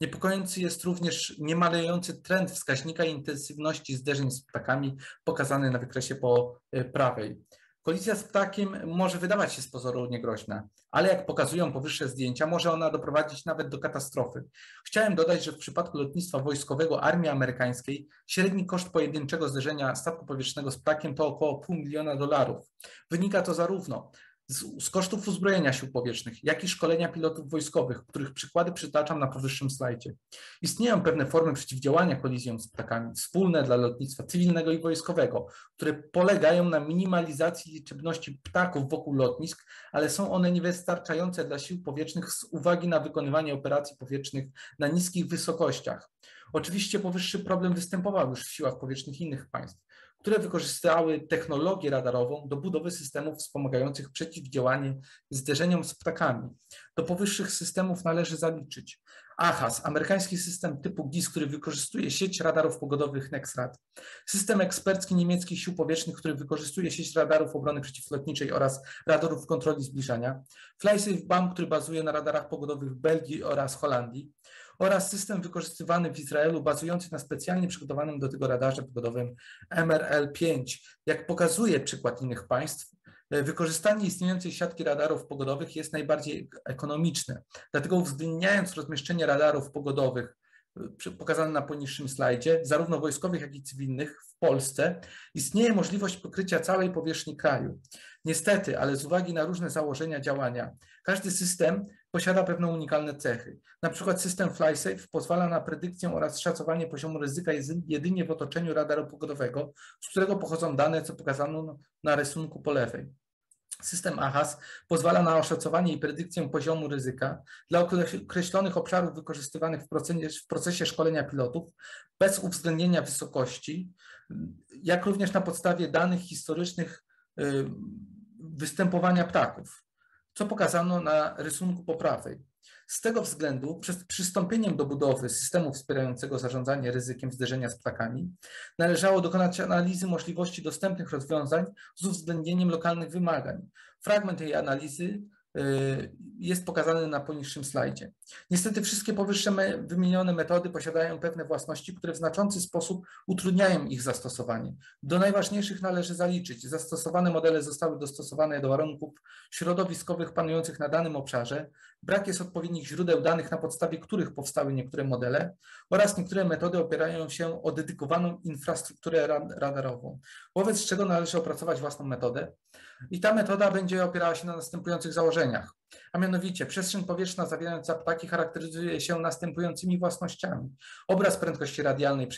Niepokojący jest również niemalejący trend wskaźnika intensywności zderzeń z ptakami pokazany na wykresie po e, prawej. Kolizja z ptakiem może wydawać się z pozoru niegroźna, ale jak pokazują powyższe zdjęcia, może ona doprowadzić nawet do katastrofy. Chciałem dodać, że w przypadku lotnictwa wojskowego armii amerykańskiej średni koszt pojedynczego zderzenia statku powietrznego z ptakiem to około pół miliona dolarów. Wynika to zarówno z, z, kosztów uzbrojenia sił powietrznych, jak i szkolenia pilotów wojskowych, których przykłady przytaczam na powyższym slajdzie. Istnieją pewne formy przeciwdziałania kolizjom z ptakami, wspólne dla lotnictwa cywilnego i wojskowego, które polegają na minimalizacji liczebności ptaków wokół lotnisk, ale są one niewystarczające dla sił powietrznych z uwagi na wykonywanie operacji powietrznych na niskich wysokościach. Oczywiście powyższy problem występował już w siłach powietrznych innych państw które wykorzystały technologię radarową do budowy systemów wspomagających przeciwdziałanie zderzeniom z ptakami. Do powyższych systemów należy zaliczyć AHAS, amerykański system typu GIS, który wykorzystuje sieć radarów pogodowych NEXRAD, system ekspercki niemieckich sił powietrznych, który wykorzystuje sieć radarów obrony przeciwlotniczej oraz radarów kontroli zbliżania, FlySafe BAM, który bazuje na radarach pogodowych Belgii oraz Holandii, oraz system wykorzystywany w Izraelu bazujący na specjalnie przygotowanym do tego radarze pogodowym MRL-5. Jak pokazuje przykład innych państw, e, wykorzystanie istniejącej siatki radarów pogodowych jest najbardziej ekonomiczne. Dlatego uwzględniając rozmieszczenie radarów pogodowych e, pokazane na poniższym slajdzie, zarówno wojskowych, jak i cywilnych w Polsce, istnieje możliwość pokrycia całej powierzchni kraju. Niestety, ale z uwagi na różne założenia działania, każdy system posiada pewne unikalne cechy. Na przykład system FlySafe pozwala na predykcję oraz szacowanie poziomu ryzyka jedynie w otoczeniu radaru pogodowego, z którego pochodzą dane, co pokazano na rysunku po lewej. System AHAS pozwala na oszacowanie i predykcję poziomu ryzyka dla określonych obszarów wykorzystywanych w procesie, w procesie szkolenia pilotów bez uwzględnienia wysokości, jak również na podstawie danych historycznych y, występowania ptaków co pokazano na rysunku po prawej. Z tego względu przed przystąpieniem do budowy systemu wspierającego zarządzanie ryzykiem zderzenia z ptakami należało dokonać analizy możliwości dostępnych rozwiązań z uwzględnieniem lokalnych wymagań. Fragment tej analizy jest pokazany na poniższym slajdzie. Niestety wszystkie powyższe wymienione metody posiadają pewne własności, które w znaczący sposób utrudniają ich zastosowanie. Do najważniejszych należy zaliczyć. Zastosowane modele zostały dostosowane do warunków środowiskowych panujących na danym obszarze, brak jest odpowiednich źródeł danych, na podstawie których powstały niektóre modele oraz niektóre metody opierają się o dedykowaną infrastrukturę radarową, wobec czego należy opracować własną metodę. I ta metoda będzie opierała się na następujących założeniach. A mianowicie przestrzeń powietrzna zawierająca ptaki charakteryzuje się następującymi własnościami. Obraz prędkości radialnej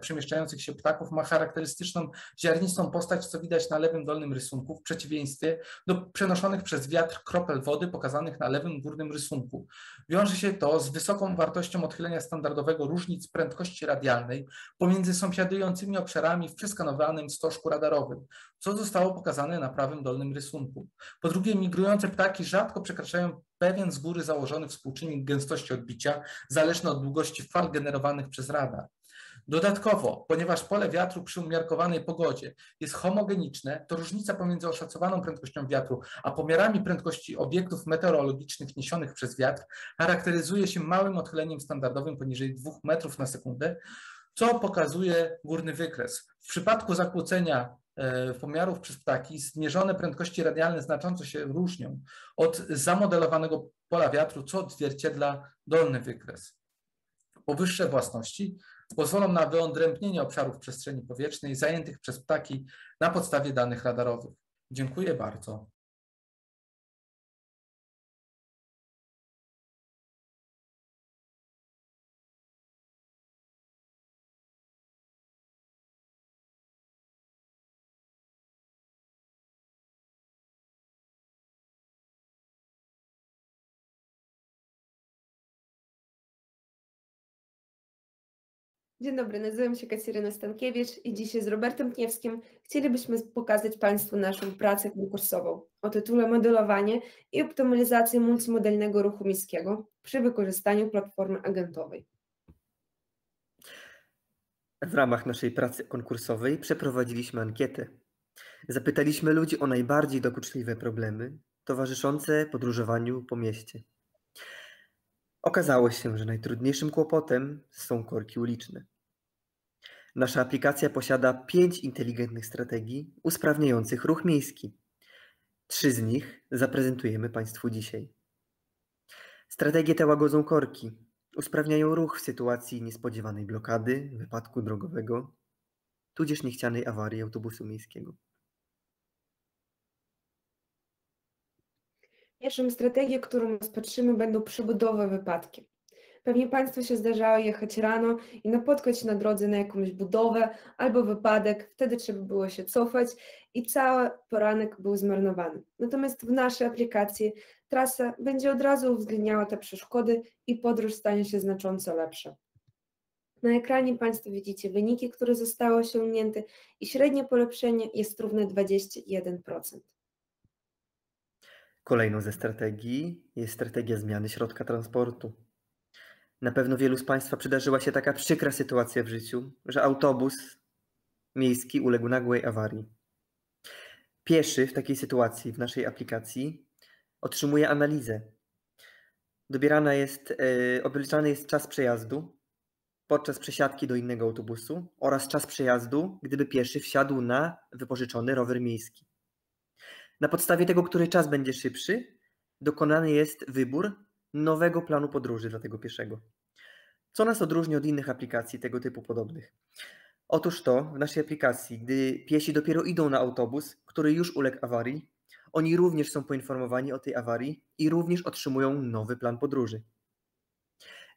przemieszczających się ptaków ma charakterystyczną ziarnistą postać, co widać na lewym dolnym rysunku, w przeciwieństwie do przenoszonych przez wiatr kropel wody pokazanych na lewym górnym rysunku. Wiąże się to z wysoką wartością odchylenia standardowego różnic prędkości radialnej pomiędzy sąsiadującymi obszarami w przeskanowanym stożku radarowym, co zostało pokazane na prawym dolnym rysunku. Po drugie, migrujące ptaki rzadko przekraczają pewien z góry założony współczynnik gęstości odbicia, zależny od długości fal generowanych przez radar. Dodatkowo, ponieważ pole wiatru przy umiarkowanej pogodzie jest homogeniczne, to różnica pomiędzy oszacowaną prędkością wiatru a pomiarami prędkości obiektów meteorologicznych niesionych przez wiatr charakteryzuje się małym odchyleniem standardowym poniżej 2 metrów na sekundę, co pokazuje górny wykres. W przypadku zakłócenia pomiarów przez ptaki zmierzone prędkości radialne znacząco się różnią od zamodelowanego pola wiatru, co odzwierciedla dolny wykres. Powyższe własności pozwolą na wyodrębnienie obszarów przestrzeni powietrznej zajętych przez ptaki na podstawie danych radarowych. Dziękuję bardzo. Dzień dobry, nazywam się Katarzyna Stankiewicz i dzisiaj z Robertem Pniewskim chcielibyśmy pokazać Państwu naszą pracę konkursową o tytule Modelowanie i optymalizacja multimodalnego ruchu miejskiego przy wykorzystaniu platformy agentowej. W ramach naszej pracy konkursowej przeprowadziliśmy ankietę. Zapytaliśmy ludzi o najbardziej dokuczliwe problemy towarzyszące podróżowaniu po mieście. Okazało się, że najtrudniejszym kłopotem są korki uliczne. Nasza aplikacja posiada pięć inteligentnych strategii usprawniających ruch miejski. Trzy z nich zaprezentujemy Państwu dzisiaj. Strategie te łagodzą korki, usprawniają ruch w sytuacji niespodziewanej blokady, wypadku drogowego, tudzież niechcianej awarii autobusu miejskiego. Pierwszą strategię, którą rozpatrzymy, będą przybudowe wypadki. Pewnie Państwu się zdarzało jechać rano i napotkać na drodze na jakąś budowę albo wypadek, wtedy trzeba było się cofać i cały poranek był zmarnowany. Natomiast w naszej aplikacji trasa będzie od razu uwzględniała te przeszkody i podróż stanie się znacząco lepsza. Na ekranie Państwo widzicie wyniki, które zostały osiągnięte i średnie polepszenie jest równe 21%. Kolejną ze strategii jest strategia zmiany środka transportu. Na pewno wielu z Państwa przydarzyła się taka przykra sytuacja w życiu, że autobus miejski uległ nagłej awarii. Pieszy w takiej sytuacji w naszej aplikacji otrzymuje analizę. Dobierana jest, yy, obliczany jest czas przejazdu podczas przesiadki do innego autobusu oraz czas przejazdu, gdyby pieszy wsiadł na wypożyczony rower miejski. Na podstawie tego, który czas będzie szybszy, dokonany jest wybór nowego planu podróży dla tego pieszego. Co nas odróżni od innych aplikacji tego typu podobnych? Otóż to, w naszej aplikacji, gdy piesi dopiero idą na autobus, który już uległ awarii, oni również są poinformowani o tej awarii i również otrzymują nowy plan podróży.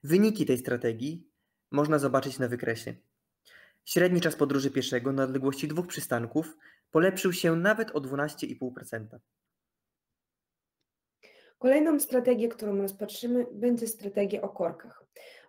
Wyniki tej strategii można zobaczyć na wykresie. Średni czas podróży pieszego na odległości dwóch przystanków polepszył się nawet o 12,5%. Kolejną strategię, którą rozpatrzymy, będzie strategia o korkach.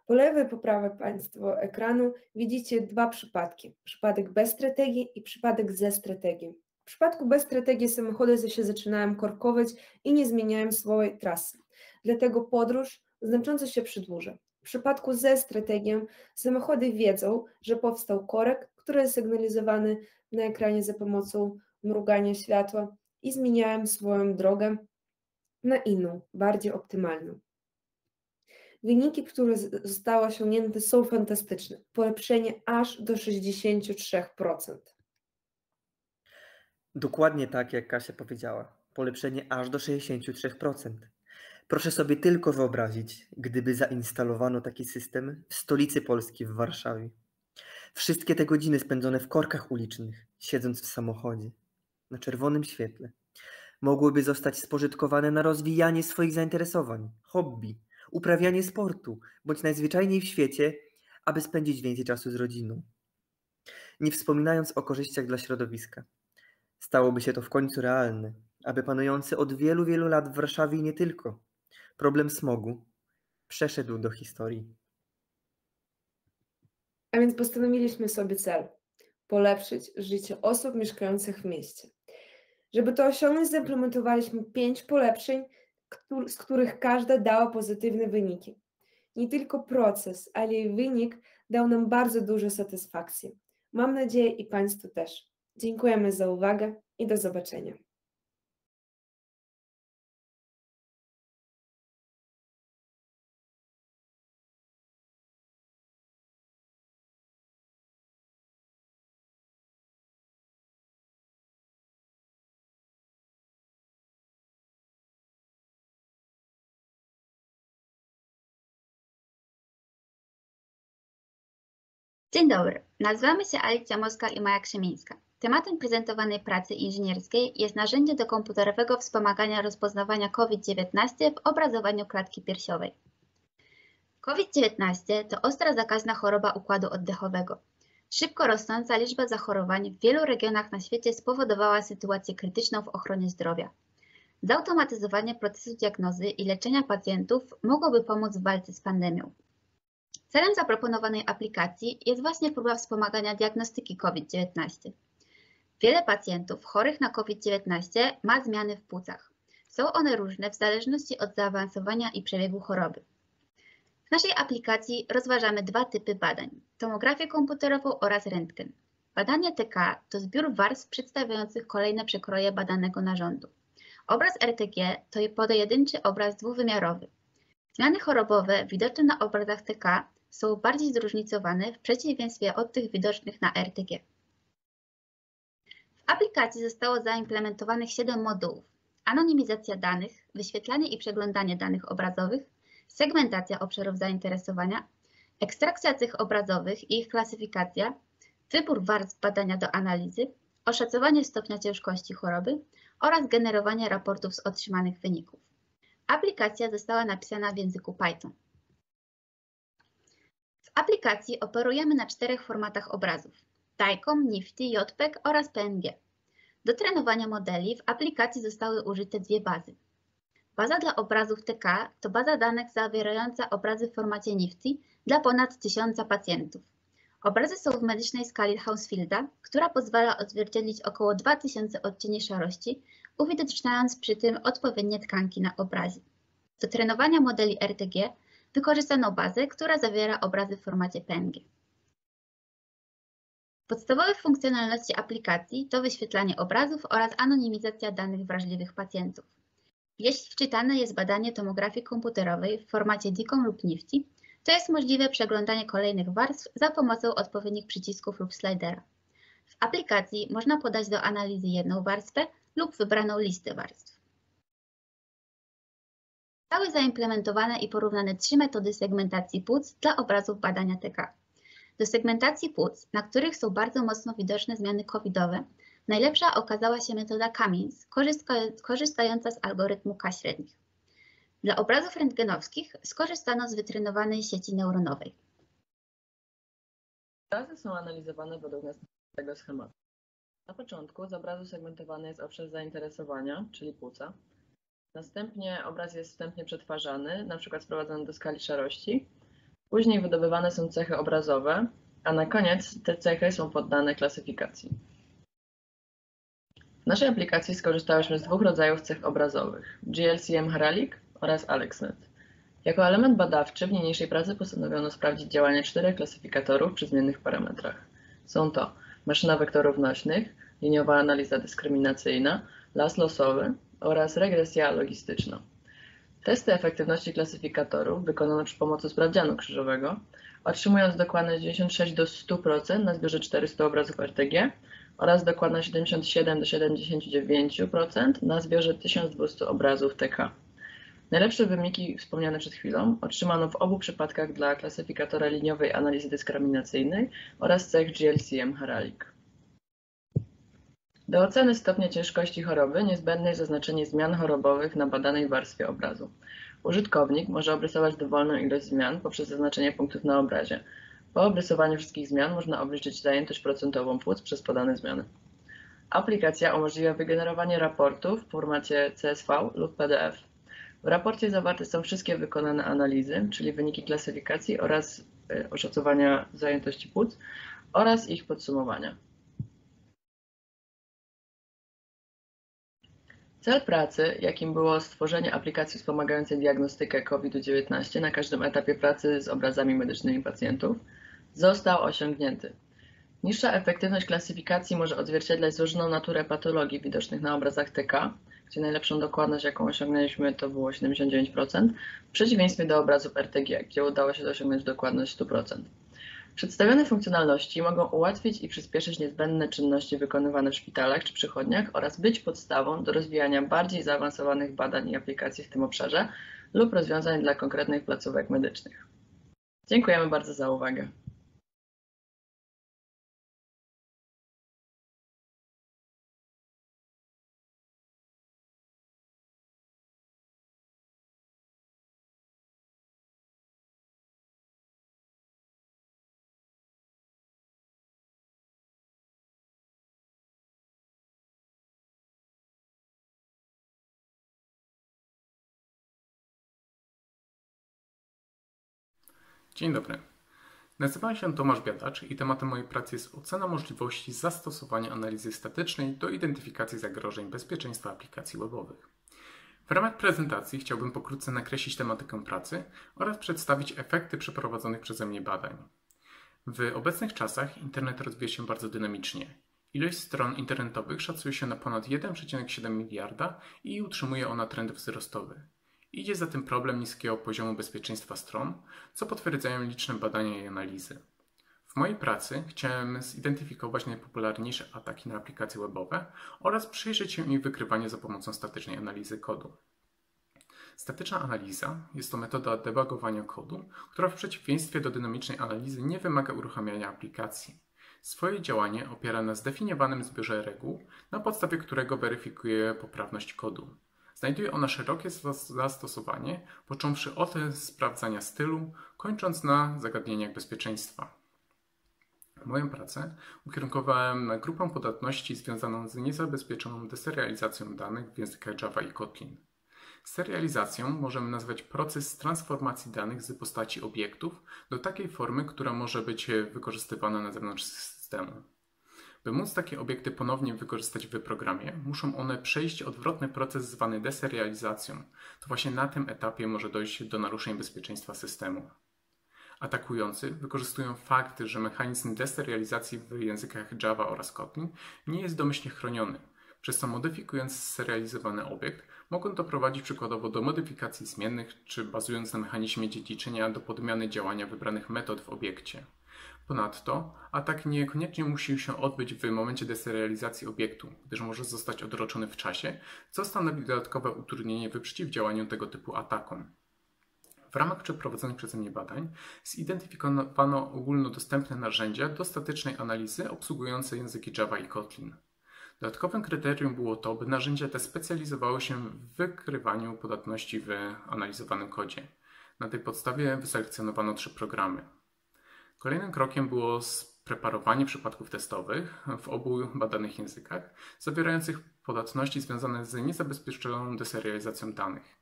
Po lewej po prawej Państwo ekranu widzicie dwa przypadki. Przypadek bez strategii i przypadek ze strategią. W przypadku bez strategii samochody się zaczynają korkować i nie zmieniają swojej trasy. Dlatego podróż znacząco się przedłuża. W przypadku ze strategią samochody wiedzą, że powstał korek, który jest sygnalizowany na ekranie za pomocą mrugania światła i zmieniają swoją drogę na inną, bardziej optymalną. Wyniki, które zostały osiągnięte, są fantastyczne. Polepszenie aż do 63%. Dokładnie tak, jak Kasia powiedziała. Polepszenie aż do 63%. Proszę sobie tylko wyobrazić, gdyby zainstalowano taki system w stolicy Polski, w Warszawie. Wszystkie te godziny spędzone w korkach ulicznych, siedząc w samochodzie, na czerwonym świetle, mogłyby zostać spożytkowane na rozwijanie swoich zainteresowań, hobby, uprawianie sportu, bądź najzwyczajniej w świecie, aby spędzić więcej czasu z rodziną. Nie wspominając o korzyściach dla środowiska. Stałoby się to w końcu realne, aby panujący od wielu, wielu lat w Warszawie i nie tylko problem smogu przeszedł do historii. A więc postanowiliśmy sobie cel polepszyć życie osób mieszkających w mieście. Żeby to osiągnąć, zaimplementowaliśmy pięć polepszeń, z których każda dała pozytywne wyniki. Nie tylko proces, ale i wynik dał nam bardzo dużo satysfakcji. Mam nadzieję i Państwu też. Dziękujemy za uwagę i do zobaczenia. Dzień dobry, nazywamy się Alicja Moskal i Maja Krzemińska. Tematem prezentowanej pracy inżynierskiej jest narzędzie do komputerowego wspomagania rozpoznawania COVID-19 w obrazowaniu klatki piersiowej. COVID-19 to ostra zakaźna choroba układu oddechowego. Szybko rosnąca liczba zachorowań w wielu regionach na świecie spowodowała sytuację krytyczną w ochronie zdrowia. Zautomatyzowanie procesu diagnozy i leczenia pacjentów mogłoby pomóc w walce z pandemią. Celem zaproponowanej aplikacji jest właśnie próba wspomagania diagnostyki COVID-19. Wiele pacjentów chorych na COVID-19 ma zmiany w płucach. Są one różne w zależności od zaawansowania i przebiegu choroby. W naszej aplikacji rozważamy dwa typy badań: tomografię komputerową oraz rentgen. Badanie TK to zbiór warstw przedstawiających kolejne przekroje badanego narządu. Obraz RTG to pojedynczy obraz dwuwymiarowy. Zmiany chorobowe widoczne na obrazach TK są bardziej zróżnicowane w przeciwieństwie od tych widocznych na RTG. W aplikacji zostało zaimplementowanych 7 modułów. Anonimizacja danych, wyświetlanie i przeglądanie danych obrazowych, segmentacja obszarów zainteresowania, ekstrakcja cech obrazowych i ich klasyfikacja, wybór warstw badania do analizy, oszacowanie stopnia ciężkości choroby oraz generowanie raportów z otrzymanych wyników. Aplikacja została napisana w języku Python. Aplikacji operujemy na czterech formatach obrazów: DICOM, NIFTY, JPEG oraz PNG. Do trenowania modeli w aplikacji zostały użyte dwie bazy. Baza dla obrazów TK to baza danych zawierająca obrazy w formacie NIFTY dla ponad 1000 pacjentów. Obrazy są w medycznej skali Housefielda, która pozwala odzwierciedlić około 2000 odcieni szarości, uwidaczniając przy tym odpowiednie tkanki na obrazie. Do trenowania modeli RTG wykorzystano bazę, która zawiera obrazy w formacie PNG. Podstawowe funkcjonalności aplikacji to wyświetlanie obrazów oraz anonimizacja danych wrażliwych pacjentów. Jeśli wczytane jest badanie tomografii komputerowej w formacie DICOM lub NIFTY, to jest możliwe przeglądanie kolejnych warstw za pomocą odpowiednich przycisków lub slidera. W aplikacji można podać do analizy jedną warstwę lub wybraną listę warstw. Zostały zaimplementowane i porównane trzy metody segmentacji płuc dla obrazów badania TK. Do segmentacji płuc, na których są bardzo mocno widoczne zmiany covidowe, najlepsza okazała się metoda Cummins, korzystająca z algorytmu K średnich. Dla obrazów rentgenowskich skorzystano z wytrenowanej sieci neuronowej. Obrazy są analizowane według następującego schematu. Na początku z obrazu segmentowany jest obszar zainteresowania, czyli płuca. Następnie obraz jest wstępnie przetwarzany, np. sprowadzany do skali szarości. Później wydobywane są cechy obrazowe, a na koniec te cechy są poddane klasyfikacji. W naszej aplikacji skorzystałyśmy z dwóch rodzajów cech obrazowych: GLCM Heralic oraz AlexNet. Jako element badawczy w niniejszej pracy postanowiono sprawdzić działanie czterech klasyfikatorów przy zmiennych parametrach. Są to maszyna wektorów nośnych, liniowa analiza dyskryminacyjna, las losowy oraz regresja logistyczna. Testy efektywności klasyfikatorów wykonano przy pomocy sprawdzianu krzyżowego, otrzymując dokładność 96 do 100% na zbiorze 400 obrazów RTG oraz dokładność 77 do 79% na zbiorze 1200 obrazów TK. Najlepsze wyniki wspomniane przed chwilą otrzymano w obu przypadkach dla klasyfikatora liniowej analizy dyskryminacyjnej oraz cech GLCM Heralic. Do oceny stopnia ciężkości choroby niezbędne jest zaznaczenie zmian chorobowych na badanej warstwie obrazu. Użytkownik może obrysować dowolną ilość zmian poprzez zaznaczenie punktów na obrazie. Po obrysowaniu wszystkich zmian można obliczyć zajętość procentową płuc przez podane zmiany. Aplikacja umożliwia wygenerowanie raportu w formacie CSV lub PDF. W raporcie zawarte są wszystkie wykonane analizy, czyli wyniki klasyfikacji oraz y, oszacowania zajętości płuc oraz ich podsumowania. Cel pracy, jakim było stworzenie aplikacji wspomagającej diagnostykę COVID-19 na każdym etapie pracy z obrazami medycznymi pacjentów, został osiągnięty. Niższa efektywność klasyfikacji może odzwierciedlać złożoną naturę patologii widocznych na obrazach TK, gdzie najlepszą dokładność, jaką osiągnęliśmy, to było 79%, w przeciwieństwie do obrazów RTG, gdzie udało się osiągnąć dokładność 100%. Przedstawione funkcjonalności mogą ułatwić i przyspieszyć niezbędne czynności wykonywane w szpitalach czy przychodniach oraz być podstawą do rozwijania bardziej zaawansowanych badań i aplikacji w tym obszarze lub rozwiązań dla konkretnych placówek medycznych. Dziękujemy bardzo za uwagę. Dzień dobry. Nazywam się Tomasz Biadacz i tematem mojej pracy jest ocena możliwości zastosowania analizy statycznej do identyfikacji zagrożeń bezpieczeństwa aplikacji webowych. W ramach prezentacji chciałbym pokrótce nakreślić tematykę pracy oraz przedstawić efekty przeprowadzonych przeze mnie badań. W obecnych czasach internet rozwija się bardzo dynamicznie. Ilość stron internetowych szacuje się na ponad 1,7 miliarda i utrzymuje ona trend wzrostowy. Idzie za tym problem niskiego poziomu bezpieczeństwa stron, co potwierdzają liczne badania i analizy. W mojej pracy chciałem zidentyfikować najpopularniejsze ataki na aplikacje webowe oraz przyjrzeć się ich wykrywaniu za pomocą statycznej analizy kodu. Statyczna analiza jest to metoda debugowania kodu, która w przeciwieństwie do dynamicznej analizy nie wymaga uruchamiania aplikacji. Swoje działanie opiera na zdefiniowanym zbiorze reguł, na podstawie którego weryfikuje poprawność kodu. Znajduje ona szerokie zastosowanie, począwszy od sprawdzania stylu, kończąc na zagadnieniach bezpieczeństwa. Moją pracę ukierunkowałem na grupę podatności związaną z niezabezpieczoną deserializacją danych w językach Java i Kotlin. Serializacją możemy nazwać proces transformacji danych z postaci obiektów do takiej formy, która może być wykorzystywana na zewnątrz systemu. By móc takie obiekty ponownie wykorzystać w programie, muszą one przejść odwrotny proces zwany deserializacją. To właśnie na tym etapie może dojść do naruszeń bezpieczeństwa systemu. Atakujący wykorzystują fakt, że mechanizm deserializacji w językach Java oraz Kotlin nie jest domyślnie chroniony, przez co modyfikując serializowany obiekt mogą doprowadzić przykładowo do modyfikacji zmiennych, czy bazując na mechanizmie dziedziczenia do podmiany działania wybranych metod w obiekcie. Ponadto atak niekoniecznie musi się odbyć w momencie deserializacji obiektu, gdyż może zostać odroczony w czasie, co stanowi dodatkowe utrudnienie w przeciwdziałaniu tego typu atakom. W ramach przeprowadzonych przeze mnie badań zidentyfikowano ogólnodostępne narzędzia do statycznej analizy obsługujące języki Java i Kotlin. Dodatkowym kryterium było to, by narzędzia te specjalizowały się w wykrywaniu podatności w analizowanym kodzie. Na tej podstawie wyselekcjonowano trzy programy. Kolejnym krokiem było spreparowanie przypadków testowych w obu badanych językach, zawierających podatności związane z niezabezpieczoną deserializacją danych.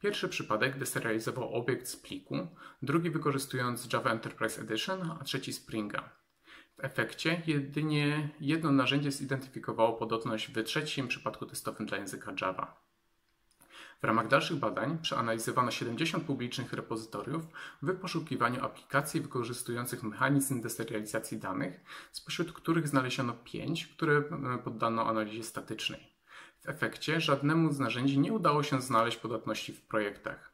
Pierwszy przypadek deserializował obiekt z pliku, drugi wykorzystując Java Enterprise Edition, a trzeci Springa. W efekcie jedynie jedno narzędzie zidentyfikowało podatność w trzecim przypadku testowym dla języka Java. W ramach dalszych badań przeanalizowano 70 publicznych repozytoriów w poszukiwaniu aplikacji wykorzystujących mechanizm deserializacji danych, spośród których znaleziono 5, które e, poddano analizie statycznej. W efekcie żadnemu z narzędzi nie udało się znaleźć podatności w projektach.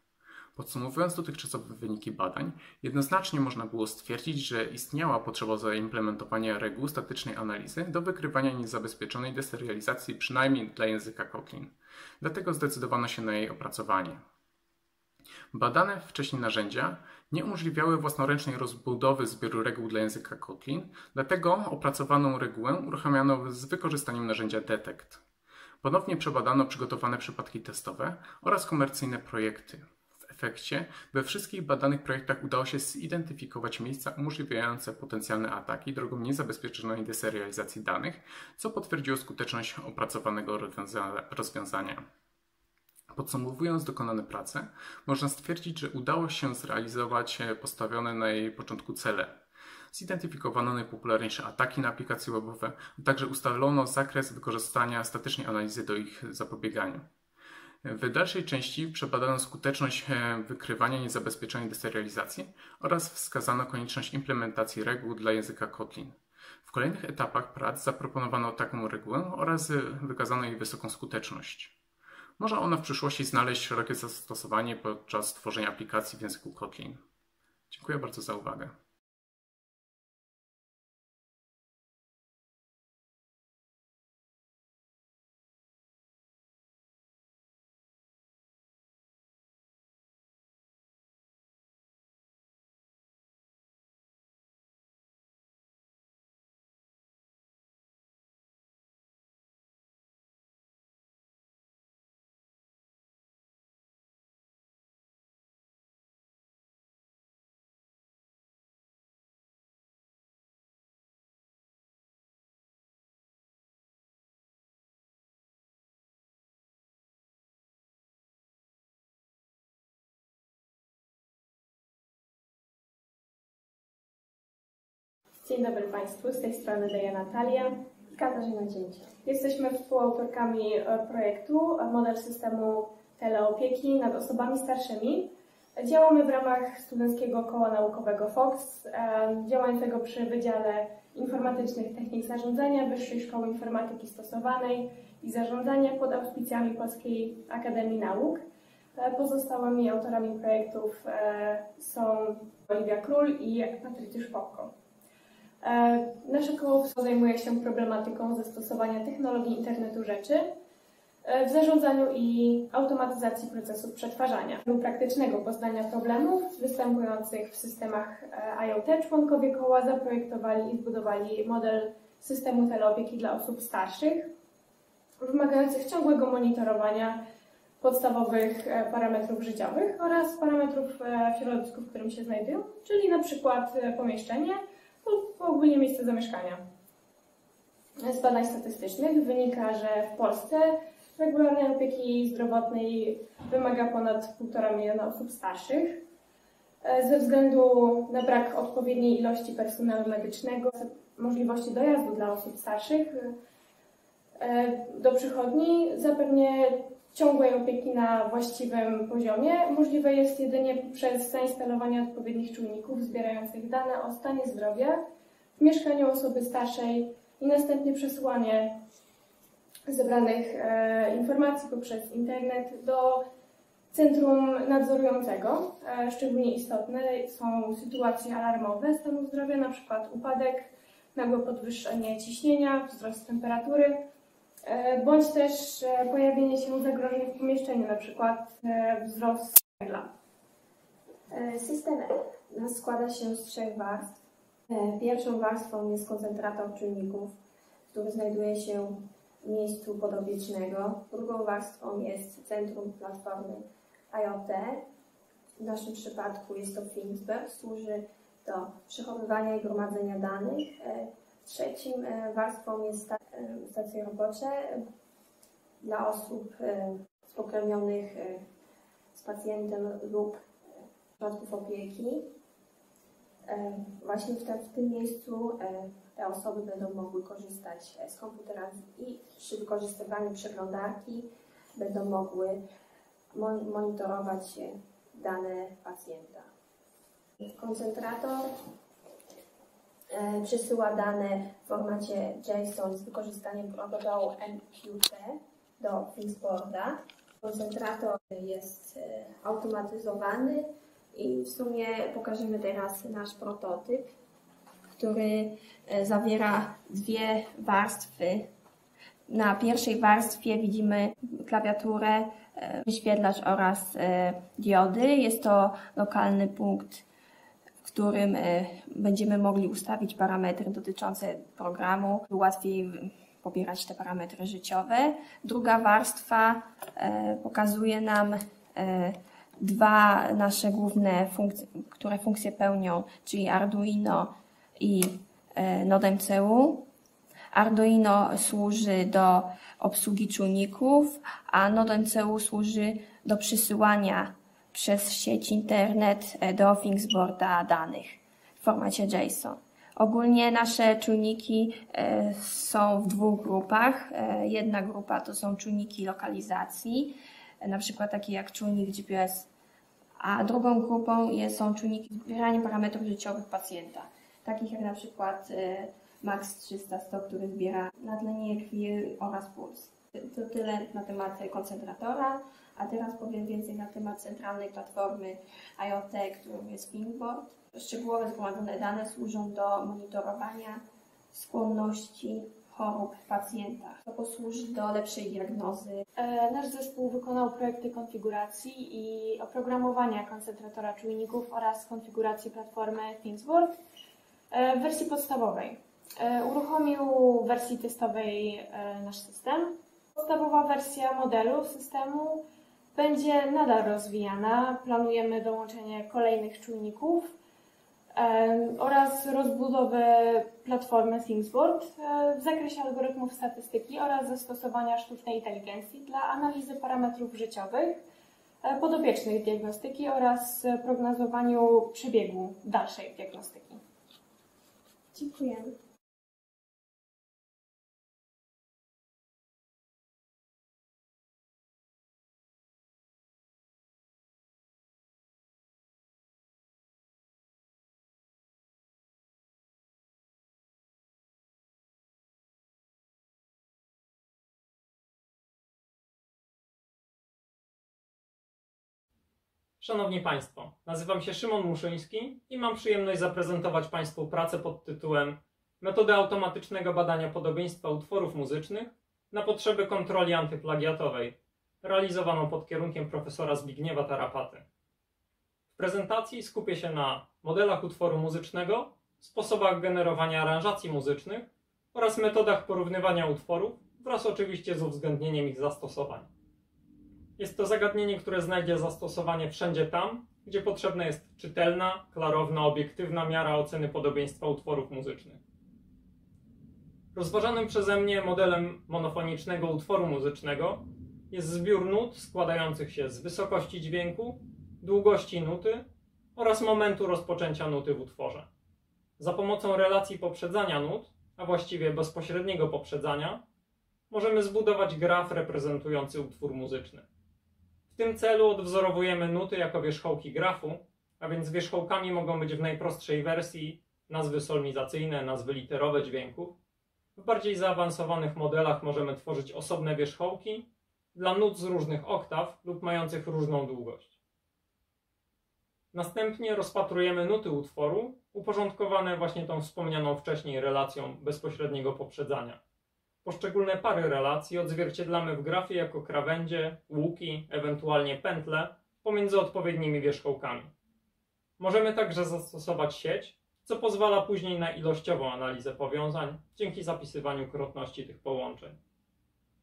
Podsumowując dotychczasowe wyniki badań, jednoznacznie można było stwierdzić, że istniała potrzeba zaimplementowania reguł statycznej analizy do wykrywania niezabezpieczonej deserializacji przynajmniej dla języka Kotlin. Dlatego zdecydowano się na jej opracowanie. Badane wcześniej narzędzia nie umożliwiały własnoręcznej rozbudowy zbioru reguł dla języka Kotlin, dlatego opracowaną regułę uruchamiano z wykorzystaniem narzędzia Detect. Ponownie przebadano przygotowane przypadki testowe oraz komercyjne projekty efekcie we wszystkich badanych projektach udało się zidentyfikować miejsca umożliwiające potencjalne ataki drogą niezabezpieczonej deserializacji danych, co potwierdziło skuteczność opracowanego rozwiązania. Podsumowując dokonane prace, można stwierdzić, że udało się zrealizować postawione na jej początku cele. Zidentyfikowano najpopularniejsze ataki na aplikacje webowe, a także ustalono zakres wykorzystania statycznej analizy do ich zapobiegania. W dalszej części przebadano skuteczność e, wykrywania niezabezpieczonej deserializacji oraz wskazano konieczność implementacji reguł dla języka Kotlin. W kolejnych etapach prac zaproponowano taką regułę oraz wykazano jej wysoką skuteczność. Może ona w przyszłości znaleźć szerokie zastosowanie podczas tworzenia aplikacji w języku Kotlin. Dziękuję bardzo za uwagę. Dzień dobry Państwu, z tej strony Deja Natalia i Katarzyna Cięcia. Jesteśmy współautorkami e, projektu e, Model Systemu Teleopieki nad osobami starszymi. Działamy w ramach Studenckiego Koła Naukowego FOX, e, działającego przy Wydziale Informatycznych Technik Zarządzania Wyższej Szkoły Informatyki Stosowanej i Zarządzania pod auspicjami Polskiej Akademii Nauk. Pozostałymi autorami projektów są Oliwia Król i Patrycjusz Popko. E, nasze koło zajmuje się problematyką zastosowania technologii internetu rzeczy e, w zarządzaniu i automatyzacji procesów przetwarzania. Do praktycznego poznania problemów występujących w systemach e, IoT członkowie koła zaprojektowali i zbudowali model systemu teleopieki dla osób starszych, wymagających ciągłego monitorowania podstawowych parametrów życiowych oraz parametrów w środowisku, w którym się znajdują, czyli na przykład pomieszczenie, lub ogólnie miejsce zamieszkania. Z badań statystycznych wynika, że w Polsce regularnej opieki zdrowotnej wymaga ponad 1,5 miliona osób starszych. E, ze względu na brak odpowiedniej ilości personelu medycznego, możliwości dojazdu dla osób starszych e, do przychodni, zapewnie ciągłej opieki na właściwym poziomie możliwe jest jedynie przez zainstalowanie odpowiednich czujników zbierających dane o stanie zdrowia w mieszkaniu osoby starszej i następnie przesyłanie zebranych e, informacji poprzez internet do centrum nadzorującego. E, szczególnie istotne są sytuacje alarmowe stanu zdrowia, np. upadek, nagłe podwyższenie ciśnienia, wzrost temperatury, E, bądź też e, pojawienie się zagrożeń w pomieszczeniu, na przykład e, wzrost węgla. System składa się z trzech warstw. Pierwszą warstwą jest koncentrator czynników, który znajduje się w miejscu podopiecznego. Drugą warstwą jest centrum platformy IoT. W naszym przypadku jest to Thingsburg, służy do przechowywania i gromadzenia danych. Trzecim warstwą jest stacje robocze dla osób e, spokrewnionych e, z pacjentem lub środków opieki. E, właśnie w, te, w tym miejscu te osoby będą mogły korzystać z komputera i przy wykorzystywaniu przeglądarki będą mogły monitorować dane pacjenta. Koncentrator E, przesyła dane w formacie JSON z wykorzystaniem protokołu MQT do Thingsboarda. Koncentrator jest e, automatyzowany i w sumie pokażemy teraz nasz prototyp, który e, zawiera dwie warstwy. Na pierwszej warstwie widzimy klawiaturę, wyświetlacz oraz diody. Jest to lokalny punkt w którym e, będziemy mogli ustawić parametry dotyczące programu, łatwiej pobierać te parametry życiowe. Druga warstwa e, pokazuje nam e, dwa nasze główne funkcje, które funkcje pełnią, czyli Arduino i NodeMCU. Arduino służy do obsługi czujników, a NodeMCU służy do przysyłania przez sieć internet e, do Thingsboarda danych w formacie JSON. Ogólnie nasze czujniki e, są w dwóch grupach. E, jedna grupa to są czujniki lokalizacji, na przykład takie jak czujnik GPS, a drugą grupą są czujniki zbierania parametrów życiowych pacjenta, takich jak na przykład Max 300, który zbiera nadlenie krwi oraz puls. To tyle na temat koncentratora. A teraz powiem więcej na temat centralnej platformy IoT, którą jest Thinkboard. Szczegółowe zgromadzone dane służą do monitorowania skłonności chorób pacjenta. To posłuży do lepszej diagnozy. E, nasz zespół wykonał projekty konfiguracji i oprogramowania koncentratora czujników oraz konfiguracji platformy Thingsboard e, w wersji podstawowej. E, uruchomił w wersji testowej nasz system. Podstawowa wersja modelu systemu będzie nadal rozwijana. Planujemy dołączenie kolejnych czujników oraz rozbudowę platformy ThingsBoard e, w zakresie algorytmów statystyki oraz zastosowania sztucznej inteligencji dla analizy parametrów życiowych, e, podopiecznych diagnostyki oraz prognozowaniu przebiegu dalszej diagnostyki. Dziękujemy. Szanowni Państwo, nazywam się Szymon Muszyński i mam przyjemność zaprezentować Państwu pracę pod tytułem Metody automatycznego badania podobieństwa utworów muzycznych na potrzeby kontroli antyplagiatowej, realizowaną pod kierunkiem profesora Zbigniewa Tarapaty. W prezentacji skupię się na modelach utworu muzycznego, sposobach generowania aranżacji muzycznych oraz metodach porównywania utworów wraz oczywiście z uwzględnieniem ich zastosowań. Jest to zagadnienie, które znajdzie zastosowanie wszędzie tam, gdzie potrzebna jest czytelna, klarowna, obiektywna miara oceny podobieństwa utworów muzycznych. Rozważanym przeze mnie modelem monofonicznego utworu muzycznego jest zbiór nut składających się z wysokości dźwięku, długości nuty oraz momentu rozpoczęcia nuty w utworze. Za pomocą relacji poprzedzania nut, a właściwie bezpośredniego poprzedzania, możemy zbudować graf reprezentujący utwór muzyczny. Tym celu odwzorowujemy nuty jako wierzchołki grafu, a więc wierzchołkami mogą być w najprostszej wersji nazwy solmizacyjne, nazwy literowe dźwięków. W bardziej zaawansowanych modelach możemy tworzyć osobne wierzchołki dla nut z różnych oktaw lub mających różną długość. Następnie rozpatrujemy nuty utworu, uporządkowane właśnie tą wspomnianą wcześniej relacją bezpośredniego poprzedzania. Poszczególne pary relacji odzwierciedlamy w grafie jako krawędzie, łuki, ewentualnie pętle pomiędzy odpowiednimi wierzchołkami. Możemy także zastosować sieć, co pozwala później na ilościową analizę powiązań dzięki zapisywaniu krotności tych połączeń.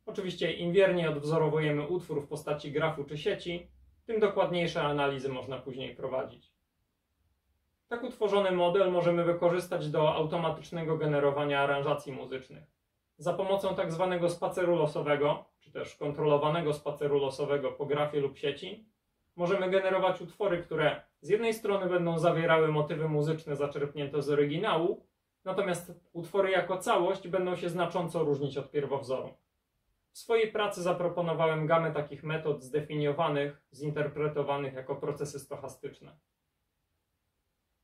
Oczywiście im wierniej odwzorowujemy utwór w postaci grafu czy sieci, tym dokładniejsze analizy można później prowadzić. Tak utworzony model możemy wykorzystać do automatycznego generowania aranżacji muzycznych. Za pomocą tak zwanego spaceru losowego, czy też kontrolowanego spaceru losowego po grafie lub sieci, możemy generować utwory, które z jednej strony będą zawierały motywy muzyczne zaczerpnięte z oryginału, natomiast utwory jako całość będą się znacząco różnić od pierwowzoru. W swojej pracy zaproponowałem gamę takich metod zdefiniowanych, zinterpretowanych jako procesy stochastyczne.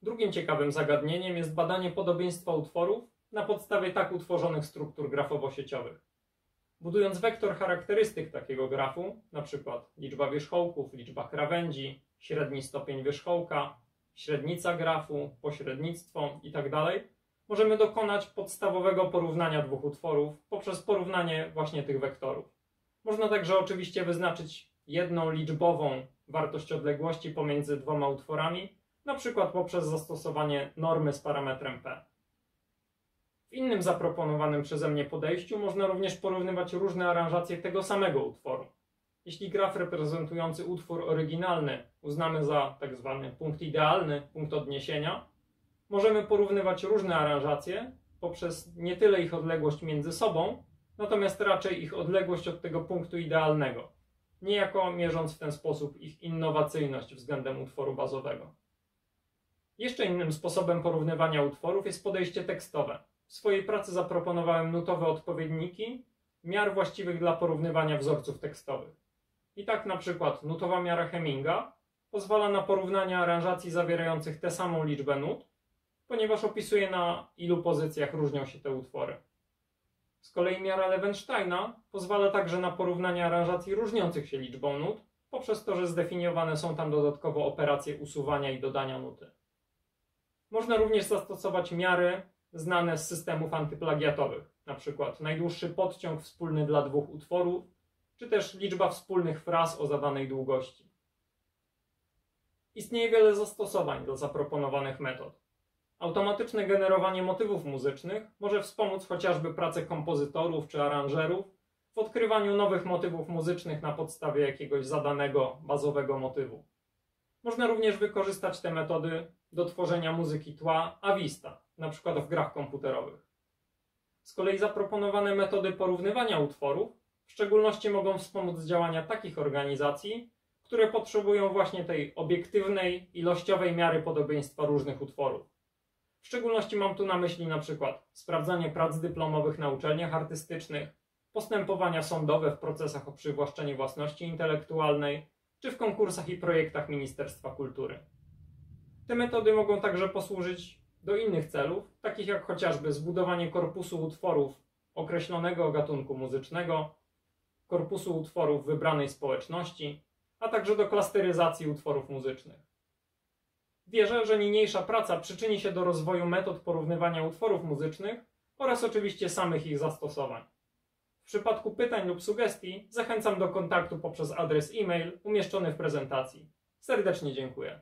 Drugim ciekawym zagadnieniem jest badanie podobieństwa utworów na podstawie tak utworzonych struktur grafowo-sieciowych. Budując wektor charakterystyk takiego grafu, np. liczba wierzchołków, liczba krawędzi, średni stopień wierzchołka, średnica grafu, pośrednictwo itd., możemy dokonać podstawowego porównania dwóch utworów poprzez porównanie właśnie tych wektorów. Można także oczywiście wyznaczyć jedną liczbową wartość odległości pomiędzy dwoma utworami, np. poprzez zastosowanie normy z parametrem p. W innym zaproponowanym przeze mnie podejściu można również porównywać różne aranżacje tego samego utworu. Jeśli graf reprezentujący utwór oryginalny uznamy za tzw. Tak punkt idealny, punkt odniesienia, możemy porównywać różne aranżacje poprzez nie tyle ich odległość między sobą, natomiast raczej ich odległość od tego punktu idealnego, niejako mierząc w ten sposób ich innowacyjność względem utworu bazowego. Jeszcze innym sposobem porównywania utworów jest podejście tekstowe. W swojej pracy zaproponowałem nutowe odpowiedniki miar właściwych dla porównywania wzorców tekstowych. I tak na przykład nutowa miara Hemminga pozwala na porównanie aranżacji zawierających tę samą liczbę nut, ponieważ opisuje na ilu pozycjach różnią się te utwory. Z kolei miara Lewensteina pozwala także na porównanie aranżacji różniących się liczbą nut, poprzez to, że zdefiniowane są tam dodatkowo operacje usuwania i dodania nuty. Można również zastosować miary znane z systemów antyplagiatowych, np. najdłuższy podciąg wspólny dla dwóch utworów, czy też liczba wspólnych fraz o zadanej długości. Istnieje wiele zastosowań do zaproponowanych metod. Automatyczne generowanie motywów muzycznych może wspomóc chociażby pracę kompozytorów czy aranżerów w odkrywaniu nowych motywów muzycznych na podstawie jakiegoś zadanego, bazowego motywu. Można również wykorzystać te metody do tworzenia muzyki tła a vista, np. w grach komputerowych. Z kolei zaproponowane metody porównywania utworów w szczególności mogą wspomóc działania takich organizacji, które potrzebują właśnie tej obiektywnej, ilościowej miary podobieństwa różnych utworów. W szczególności mam tu na myśli na przykład sprawdzanie prac dyplomowych na uczelniach artystycznych, postępowania sądowe w procesach o przywłaszczenie własności intelektualnej czy w konkursach i projektach Ministerstwa Kultury. Te metody mogą także posłużyć do innych celów, takich jak chociażby zbudowanie korpusu utworów określonego gatunku muzycznego, korpusu utworów wybranej społeczności, a także do klasteryzacji utworów muzycznych. Wierzę, że niniejsza praca przyczyni się do rozwoju metod porównywania utworów muzycznych oraz oczywiście samych ich zastosowań. W przypadku pytań lub sugestii zachęcam do kontaktu poprzez adres e-mail umieszczony w prezentacji. Serdecznie dziękuję.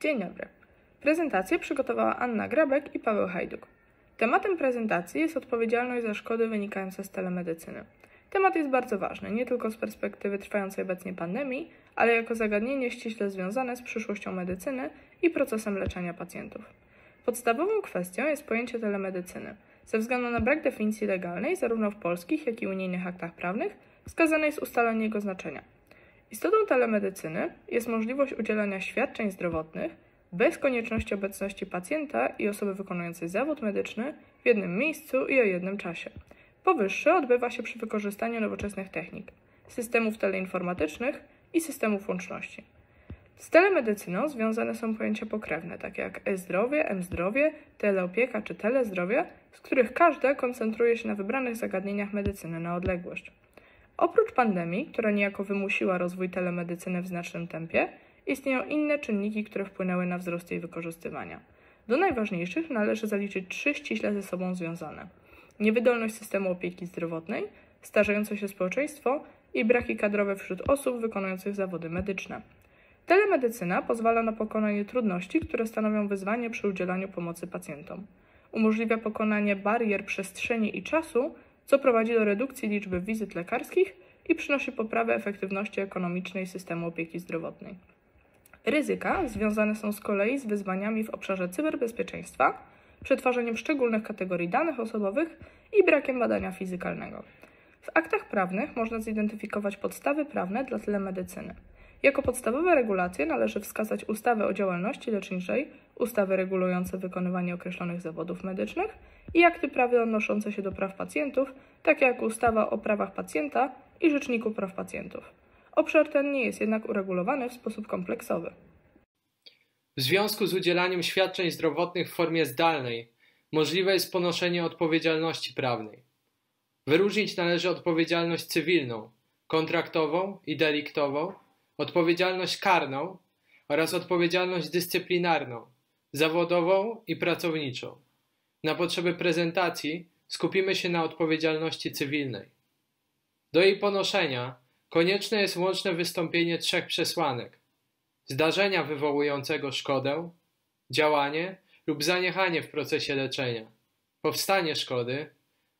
Dzień dobry. Prezentację przygotowała Anna Grabek i Paweł Hajduk. Tematem prezentacji jest odpowiedzialność za szkody wynikające z telemedycyny. Temat jest bardzo ważny, nie tylko z perspektywy trwającej obecnie pandemii, ale jako zagadnienie ściśle związane z przyszłością medycyny i procesem leczenia pacjentów. Podstawową kwestią jest pojęcie telemedycyny. Ze względu na brak definicji legalnej, zarówno w polskich, jak i unijnych aktach prawnych, wskazane jest ustalenie jego znaczenia. Istotą telemedycyny jest możliwość udzielania świadczeń zdrowotnych bez konieczności obecności pacjenta i osoby wykonującej zawód medyczny w jednym miejscu i o jednym czasie. Powyższe odbywa się przy wykorzystaniu nowoczesnych technik, systemów teleinformatycznych i systemów łączności. Z telemedycyną związane są pojęcia pokrewne, takie jak e-zdrowie, m-zdrowie, teleopieka czy telezdrowie, z których każde koncentruje się na wybranych zagadnieniach medycyny na odległość. Oprócz pandemii, która niejako wymusiła rozwój telemedycyny w znacznym tempie, istnieją inne czynniki, które wpłynęły na wzrost jej wykorzystywania. Do najważniejszych należy zaliczyć trzy ściśle ze sobą związane: niewydolność systemu opieki zdrowotnej, starzejące się społeczeństwo i braki kadrowe wśród osób wykonujących zawody medyczne. Telemedycyna pozwala na pokonanie trudności, które stanowią wyzwanie przy udzielaniu pomocy pacjentom. Umożliwia pokonanie barier przestrzeni i czasu, co prowadzi do redukcji liczby wizyt lekarskich i przynosi poprawę efektywności ekonomicznej systemu opieki zdrowotnej. Ryzyka związane są z kolei z wyzwaniami w obszarze cyberbezpieczeństwa, przetwarzaniem szczególnych kategorii danych osobowych i brakiem badania fizykalnego. W aktach prawnych można zidentyfikować podstawy prawne dla telemedycyny. Jako podstawowe regulacje należy wskazać ustawy o działalności leczniczej, ustawy regulujące wykonywanie określonych zawodów medycznych i akty prawne odnoszące się do praw pacjentów, takie jak ustawa o prawach pacjenta i Rzeczniku Praw Pacjentów. Obszar ten nie jest jednak uregulowany w sposób kompleksowy. W związku z udzielaniem świadczeń zdrowotnych w formie zdalnej możliwe jest ponoszenie odpowiedzialności prawnej. Wyróżnić należy odpowiedzialność cywilną, kontraktową i deliktową, odpowiedzialność karną oraz odpowiedzialność dyscyplinarną, zawodową i pracowniczą. Na potrzeby prezentacji skupimy się na odpowiedzialności cywilnej. Do jej ponoszenia konieczne jest łączne wystąpienie trzech przesłanek: zdarzenia wywołującego szkodę, działanie lub zaniechanie w procesie leczenia, powstanie szkody,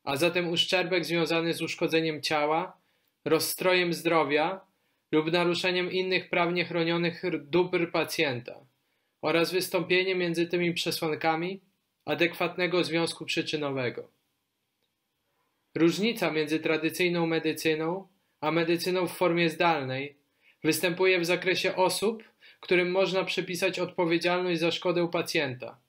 a zatem uszczerbek związany z uszkodzeniem ciała, rozstrojem zdrowia lub naruszeniem innych prawnie chronionych dóbr pacjenta oraz wystąpienie między tymi przesłankami adekwatnego związku przyczynowego. Różnica między tradycyjną medycyną a medycyną w formie zdalnej występuje w zakresie osób, którym można przypisać odpowiedzialność za szkodę pacjenta.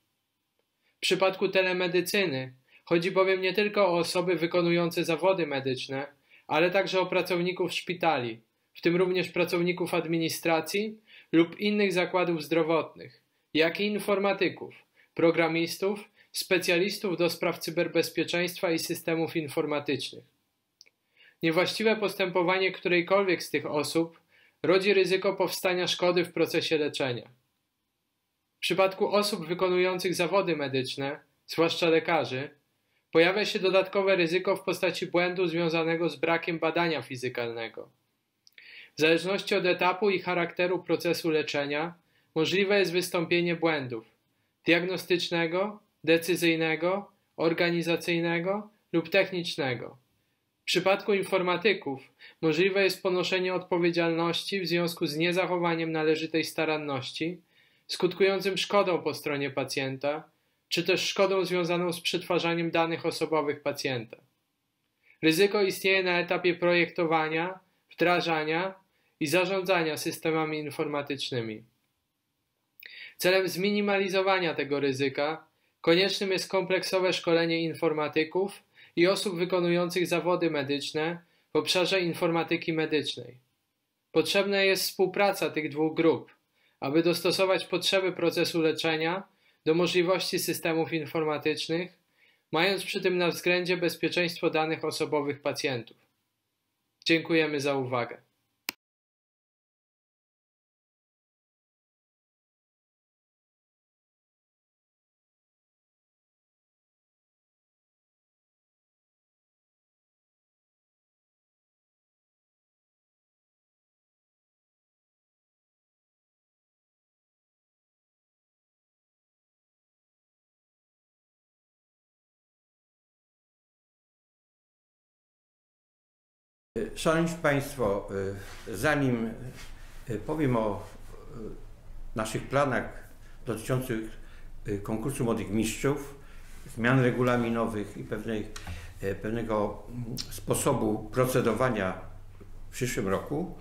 W przypadku telemedycyny chodzi bowiem nie tylko o osoby wykonujące zawody medyczne, ale także o pracowników szpitali, w tym również pracowników administracji lub innych zakładów zdrowotnych, jak i informatyków, programistów, specjalistów do spraw cyberbezpieczeństwa i systemów informatycznych. Niewłaściwe postępowanie którejkolwiek z tych osób rodzi ryzyko powstania szkody w procesie leczenia. W przypadku osób wykonujących zawody medyczne, zwłaszcza lekarzy, pojawia się dodatkowe ryzyko w postaci błędu związanego z brakiem badania fizykalnego. W zależności od etapu i charakteru procesu leczenia, możliwe jest wystąpienie błędów diagnostycznego, decyzyjnego, organizacyjnego lub technicznego przypadku informatyków możliwe jest ponoszenie odpowiedzialności w związku z niezachowaniem należytej staranności, skutkującym szkodą po stronie pacjenta, czy też szkodą związaną z przetwarzaniem danych osobowych pacjenta. Ryzyko istnieje na etapie projektowania, wdrażania i zarządzania systemami informatycznymi. Celem zminimalizowania tego ryzyka koniecznym jest kompleksowe szkolenie informatyków i osób wykonujących zawody medyczne w obszarze informatyki medycznej. Potrzebna jest współpraca tych dwóch grup, aby dostosować potrzeby procesu leczenia do możliwości systemów informatycznych, mając przy tym na względzie bezpieczeństwo danych osobowych pacjentów. Dziękujemy za uwagę. Szanowni Państwo, y, zanim y, powiem o y, naszych planach dotyczących konkursu Młodych Mistrzów, zmian regulaminowych i pewnej, pewnego mm, sposobu procedowania w przyszłym roku,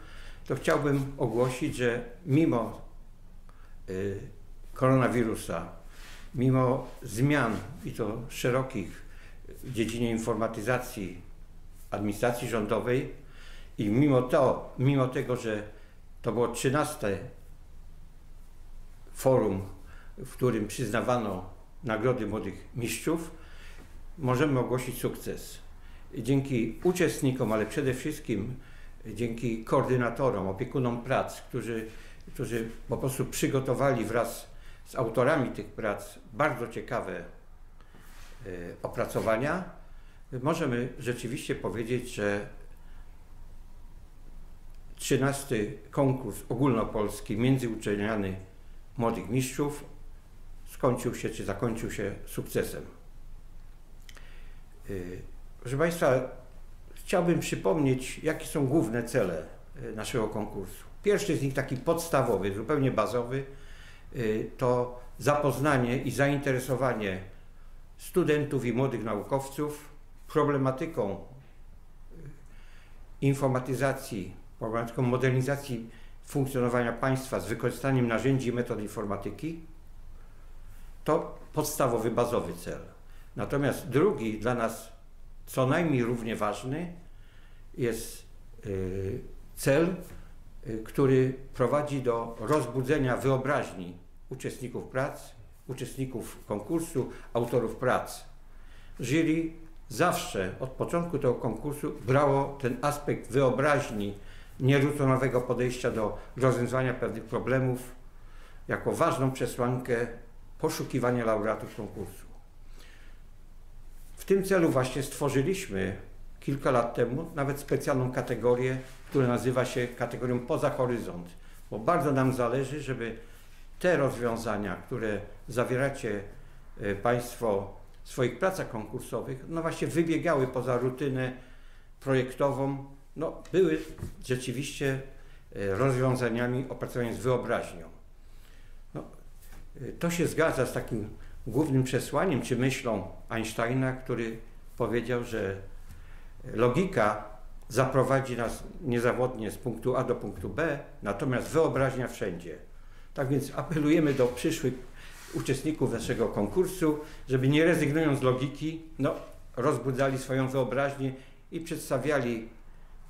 to chciałbym ogłosić, że mimo koronawirusa, mimo zmian i to szerokich w dziedzinie informatyzacji administracji rządowej i mimo to, mimo tego, że to było 13 forum, w którym przyznawano nagrody młodych mistrzów, możemy ogłosić sukces. Dzięki uczestnikom, ale przede wszystkim dzięki koordynatorom, opiekunom prac, którzy, którzy po prostu przygotowali wraz z autorami tych prac bardzo ciekawe e, opracowania, możemy rzeczywiście powiedzieć, że 13 konkurs ogólnopolski międzyuczelniany młodych mistrzów skończył się, czy zakończył się sukcesem. Y, proszę Państwa, chciałbym przypomnieć, jakie są główne cele y, naszego konkursu. Pierwszy z nich, taki podstawowy, zupełnie bazowy, y, to zapoznanie i zainteresowanie studentów i młodych naukowców problematyką informatyzacji, problematyką modernizacji funkcjonowania państwa z wykorzystaniem narzędzi i metod informatyki, to podstawowy, bazowy cel. Natomiast drugi, dla nas co najmniej równie ważny, jest y, cel, y, który prowadzi do rozbudzenia wyobraźni uczestników prac, uczestników konkursu, autorów prac. Jury zawsze od początku tego konkursu brało ten aspekt wyobraźni, nierutonowego podejścia do rozwiązywania pewnych problemów jako ważną przesłankę poszukiwania laureatów konkursu. W tym celu właśnie stworzyliśmy kilka lat temu nawet specjalną kategorię, która nazywa się kategorią poza horyzont, bo bardzo nam zależy, żeby te rozwiązania, które zawieracie e, Państwo swoich pracach konkursowych, no właśnie wybiegały poza rutynę projektową, no były rzeczywiście e, rozwiązaniami opracowanymi z wyobraźnią. No, e, to się zgadza z takim głównym przesłaniem czy myślą Einsteina, który powiedział, że logika zaprowadzi nas niezawodnie z punktu A do punktu B, natomiast wyobraźnia wszędzie. Tak więc apelujemy do przyszłych uczestników naszego konkursu, żeby nie rezygnując z logiki, no, rozbudzali swoją wyobraźnię i przedstawiali,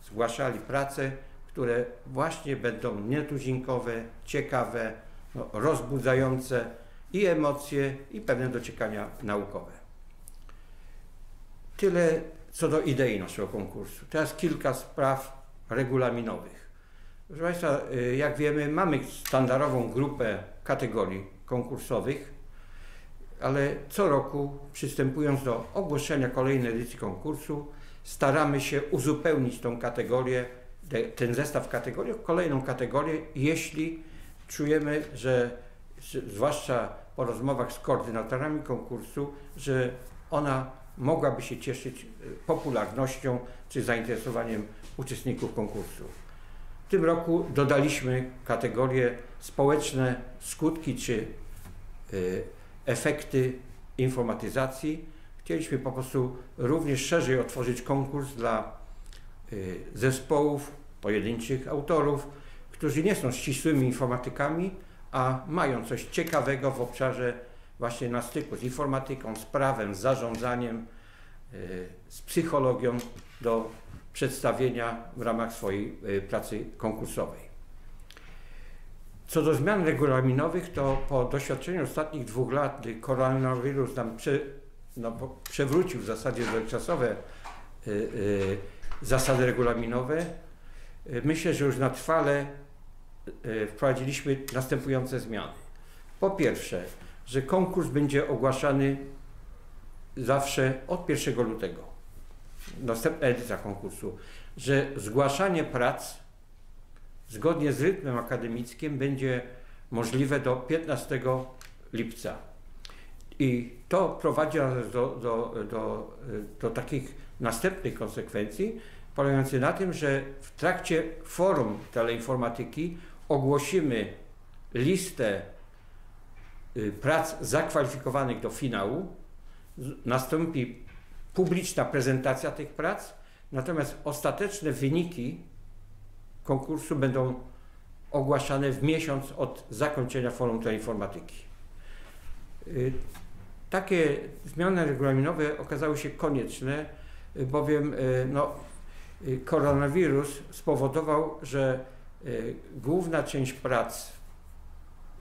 zgłaszali prace, które właśnie będą nietuzinkowe, ciekawe, no, rozbudzające i emocje, i pewne dociekania naukowe. Tyle co do idei naszego konkursu. Teraz kilka spraw regulaminowych. Proszę Państwa, y, jak wiemy, mamy standardową grupę kategorii konkursowych, ale co roku przystępując do ogłoszenia kolejnej edycji konkursu, staramy się uzupełnić tą kategorię, ten zestaw kategorii, kolejną kategorię, jeśli czujemy, że zwłaszcza po rozmowach z koordynatorami konkursu, że ona mogłaby się cieszyć popularnością czy zainteresowaniem uczestników konkursu. W tym roku dodaliśmy kategorię społeczne skutki czy efekty informatyzacji. Chcieliśmy po prostu również szerzej otworzyć konkurs dla zespołów, pojedynczych autorów, którzy nie są ścisłymi informatykami, a mają coś ciekawego w obszarze właśnie na styku z informatyką, z prawem, z zarządzaniem, z psychologią do przedstawienia w ramach swojej pracy konkursowej. Co do zmian regulaminowych, to po doświadczeniu ostatnich dwóch lat, gdy koronawirus nam no, przewrócił w zasadzie dotychczasowe y, y, zasady regulaminowe, y, myślę, że już na trwale wprowadziliśmy następujące zmiany. Po pierwsze, że konkurs będzie ogłaszany zawsze od 1 lutego, następna edycja konkursu, że zgłaszanie prac zgodnie z rytmem akademickim będzie możliwe do 15 lipca. I to prowadzi nas do, do, do, do takich następnych konsekwencji, polegających na tym, że w trakcie forum teleinformatyki ogłosimy listę y, prac zakwalifikowanych do finału, nastąpi publiczna prezentacja tych prac, natomiast ostateczne wyniki konkursu będą ogłaszane w miesiąc od zakończenia forum teleinformatyki. Y, takie zmiany regulaminowe okazały się konieczne, y, bowiem y, no, koronawirus spowodował, że główna część prac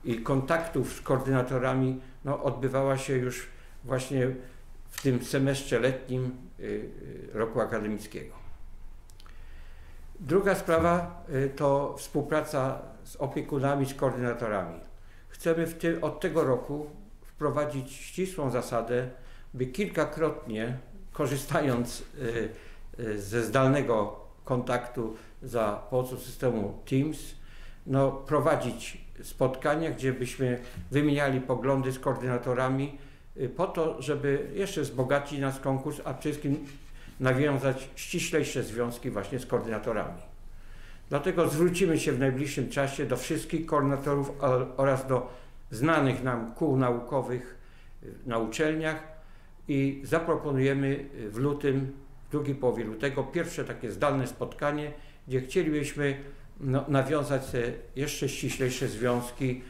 i kontaktów z koordynatorami no, odbywała się już właśnie w tym semestrze letnim roku akademickiego. Druga sprawa y, to współpraca z opiekunami, z koordynatorami. Chcemy tym, od tego roku wprowadzić ścisłą zasadę, by kilkakrotnie, korzystając y, y, ze zdalnego kontaktu za pomocą systemu Teams, no, prowadzić spotkania, gdzie byśmy wymieniali poglądy z koordynatorami po to, żeby jeszcze wzbogacić nasz konkurs, a przede wszystkim nawiązać ściślejsze związki właśnie z koordynatorami. Dlatego zwrócimy się w najbliższym czasie do wszystkich koordynatorów oraz do znanych nam kół naukowych na uczelniach i zaproponujemy w lutym, w drugiej połowie lutego, pierwsze takie zdalne spotkanie, gdzie chcielibyśmy no, nawiązać jeszcze ściślejsze związki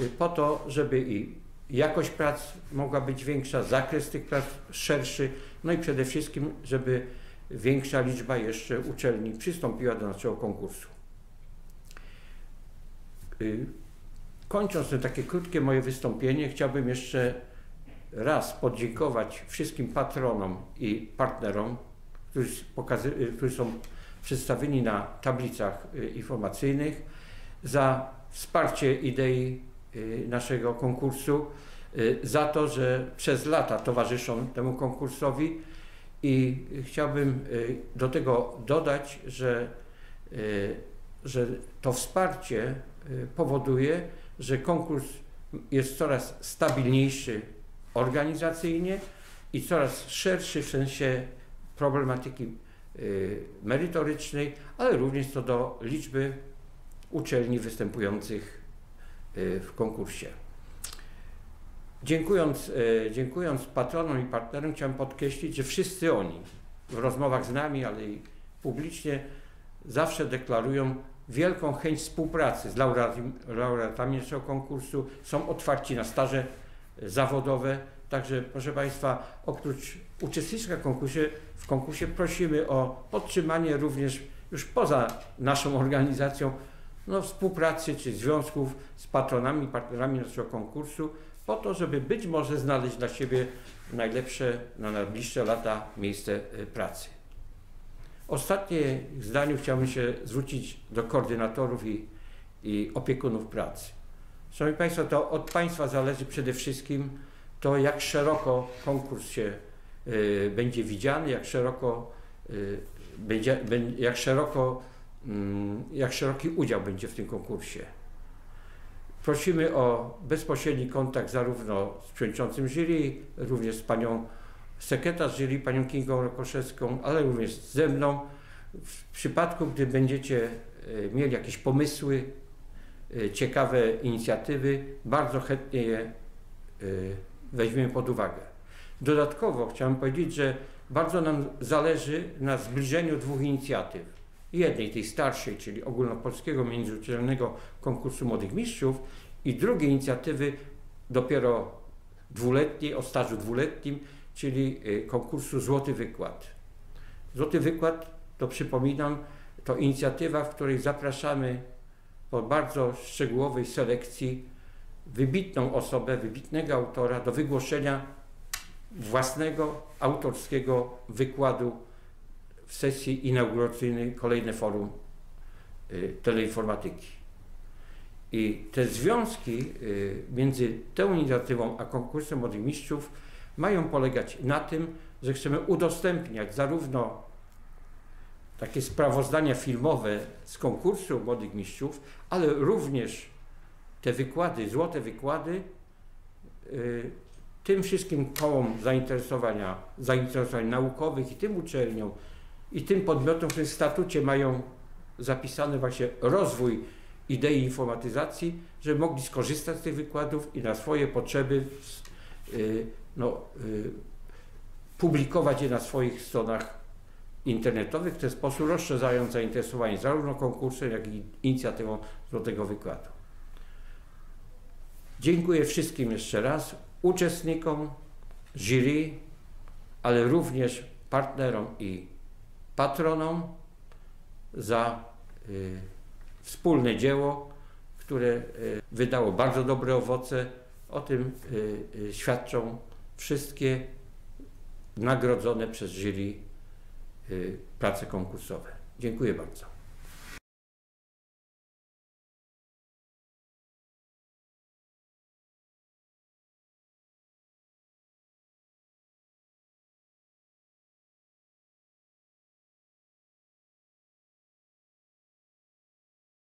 y, po to, żeby i jakość prac mogła być większa, zakres tych prac szerszy, no i przede wszystkim, żeby większa liczba jeszcze uczelni przystąpiła do naszego konkursu. Y, kończąc to takie krótkie moje wystąpienie, chciałbym jeszcze raz podziękować wszystkim patronom i partnerom, którzy, y, którzy są przedstawieni na tablicach y, informacyjnych, za wsparcie idei naszego konkursu. Y, za to, że przez lata towarzyszą temu konkursowi i chciałbym y, do tego dodać, że, y, że to wsparcie powoduje, że konkurs jest coraz stabilniejszy organizacyjnie i coraz szerszy w sensie problematyki merytorycznej, ale również co do liczby uczelni występujących w konkursie. Dziękując, e, dziękując patronom i partnerom, chciałem podkreślić, że wszyscy oni w rozmowach z nami, ale i publicznie zawsze deklarują wielką chęć współpracy z laureatami, naszego konkursu, są otwarci na staże zawodowe. Także, proszę Państwa, oprócz uczestnictwa w konkursie, w konkursie prosimy o podtrzymanie również już poza naszą organizacją no, współpracy czy związków z patronami, partnerami naszego konkursu po to, żeby być może znaleźć dla siebie najlepsze na najbliższe lata miejsce y, pracy. Ostatnie zdaniu chciałbym się zwrócić do koordynatorów i, i opiekunów pracy. Szanowni Państwo, to od Państwa zależy przede wszystkim to, jak szeroko konkurs się y, będzie widziany, jak szeroko, y, będzie, jak szeroko, jak szeroki udział będzie w tym konkursie. Prosimy o bezpośredni kontakt zarówno z przewodniczącym jury, również z panią sekretarz jury panią Kingą Rokoszewską, ale również ze mną. W przypadku, gdy będziecie e, mieli jakieś pomysły, e, ciekawe inicjatywy, bardzo chętnie je e, weźmiemy pod uwagę. Dodatkowo chciałem powiedzieć, że bardzo nam zależy na zbliżeniu dwóch inicjatyw. Jednej, tej starszej, czyli ogólnopolskiego międzyuczelnego konkursu młodych mistrzów i drugiej inicjatywy dopiero dwuletniej, o stażu dwuletnim, czyli y, konkursu Złoty Wykład. Złoty Wykład, to przypominam, to inicjatywa, w której zapraszamy po bardzo szczegółowej selekcji wybitną osobę, wybitnego autora do wygłoszenia własnego autorskiego wykładu w sesji inauguracyjnej kolejne forum y, teleinformatyki. I te związki y, między tą inicjatywą a konkursem młodych mistrzów mają polegać na tym, że chcemy udostępniać zarówno takie sprawozdania filmowe z konkursu młodych mistrzów, ale również te wykłady, złote wykłady, y, tym wszystkim kołom zainteresowania, zainteresowań naukowych i tym uczelniom i tym podmiotom, które w statucie mają zapisany właśnie rozwój idei informatyzacji, żeby mogli skorzystać z tych wykładów i na swoje potrzeby y, no, y, publikować je na swoich stronach internetowych, w ten sposób rozszerzając zainteresowanie zarówno konkursem, jak i inicjatywą Złotego Wykładu. Dziękuję wszystkim jeszcze raz, uczestnikom, jury, ale również partnerom i patronom za y, wspólne dzieło, które y, wydało bardzo dobre owoce. O tym y, y, świadczą wszystkie nagrodzone przez jury prace konkursowe. Dziękuję bardzo.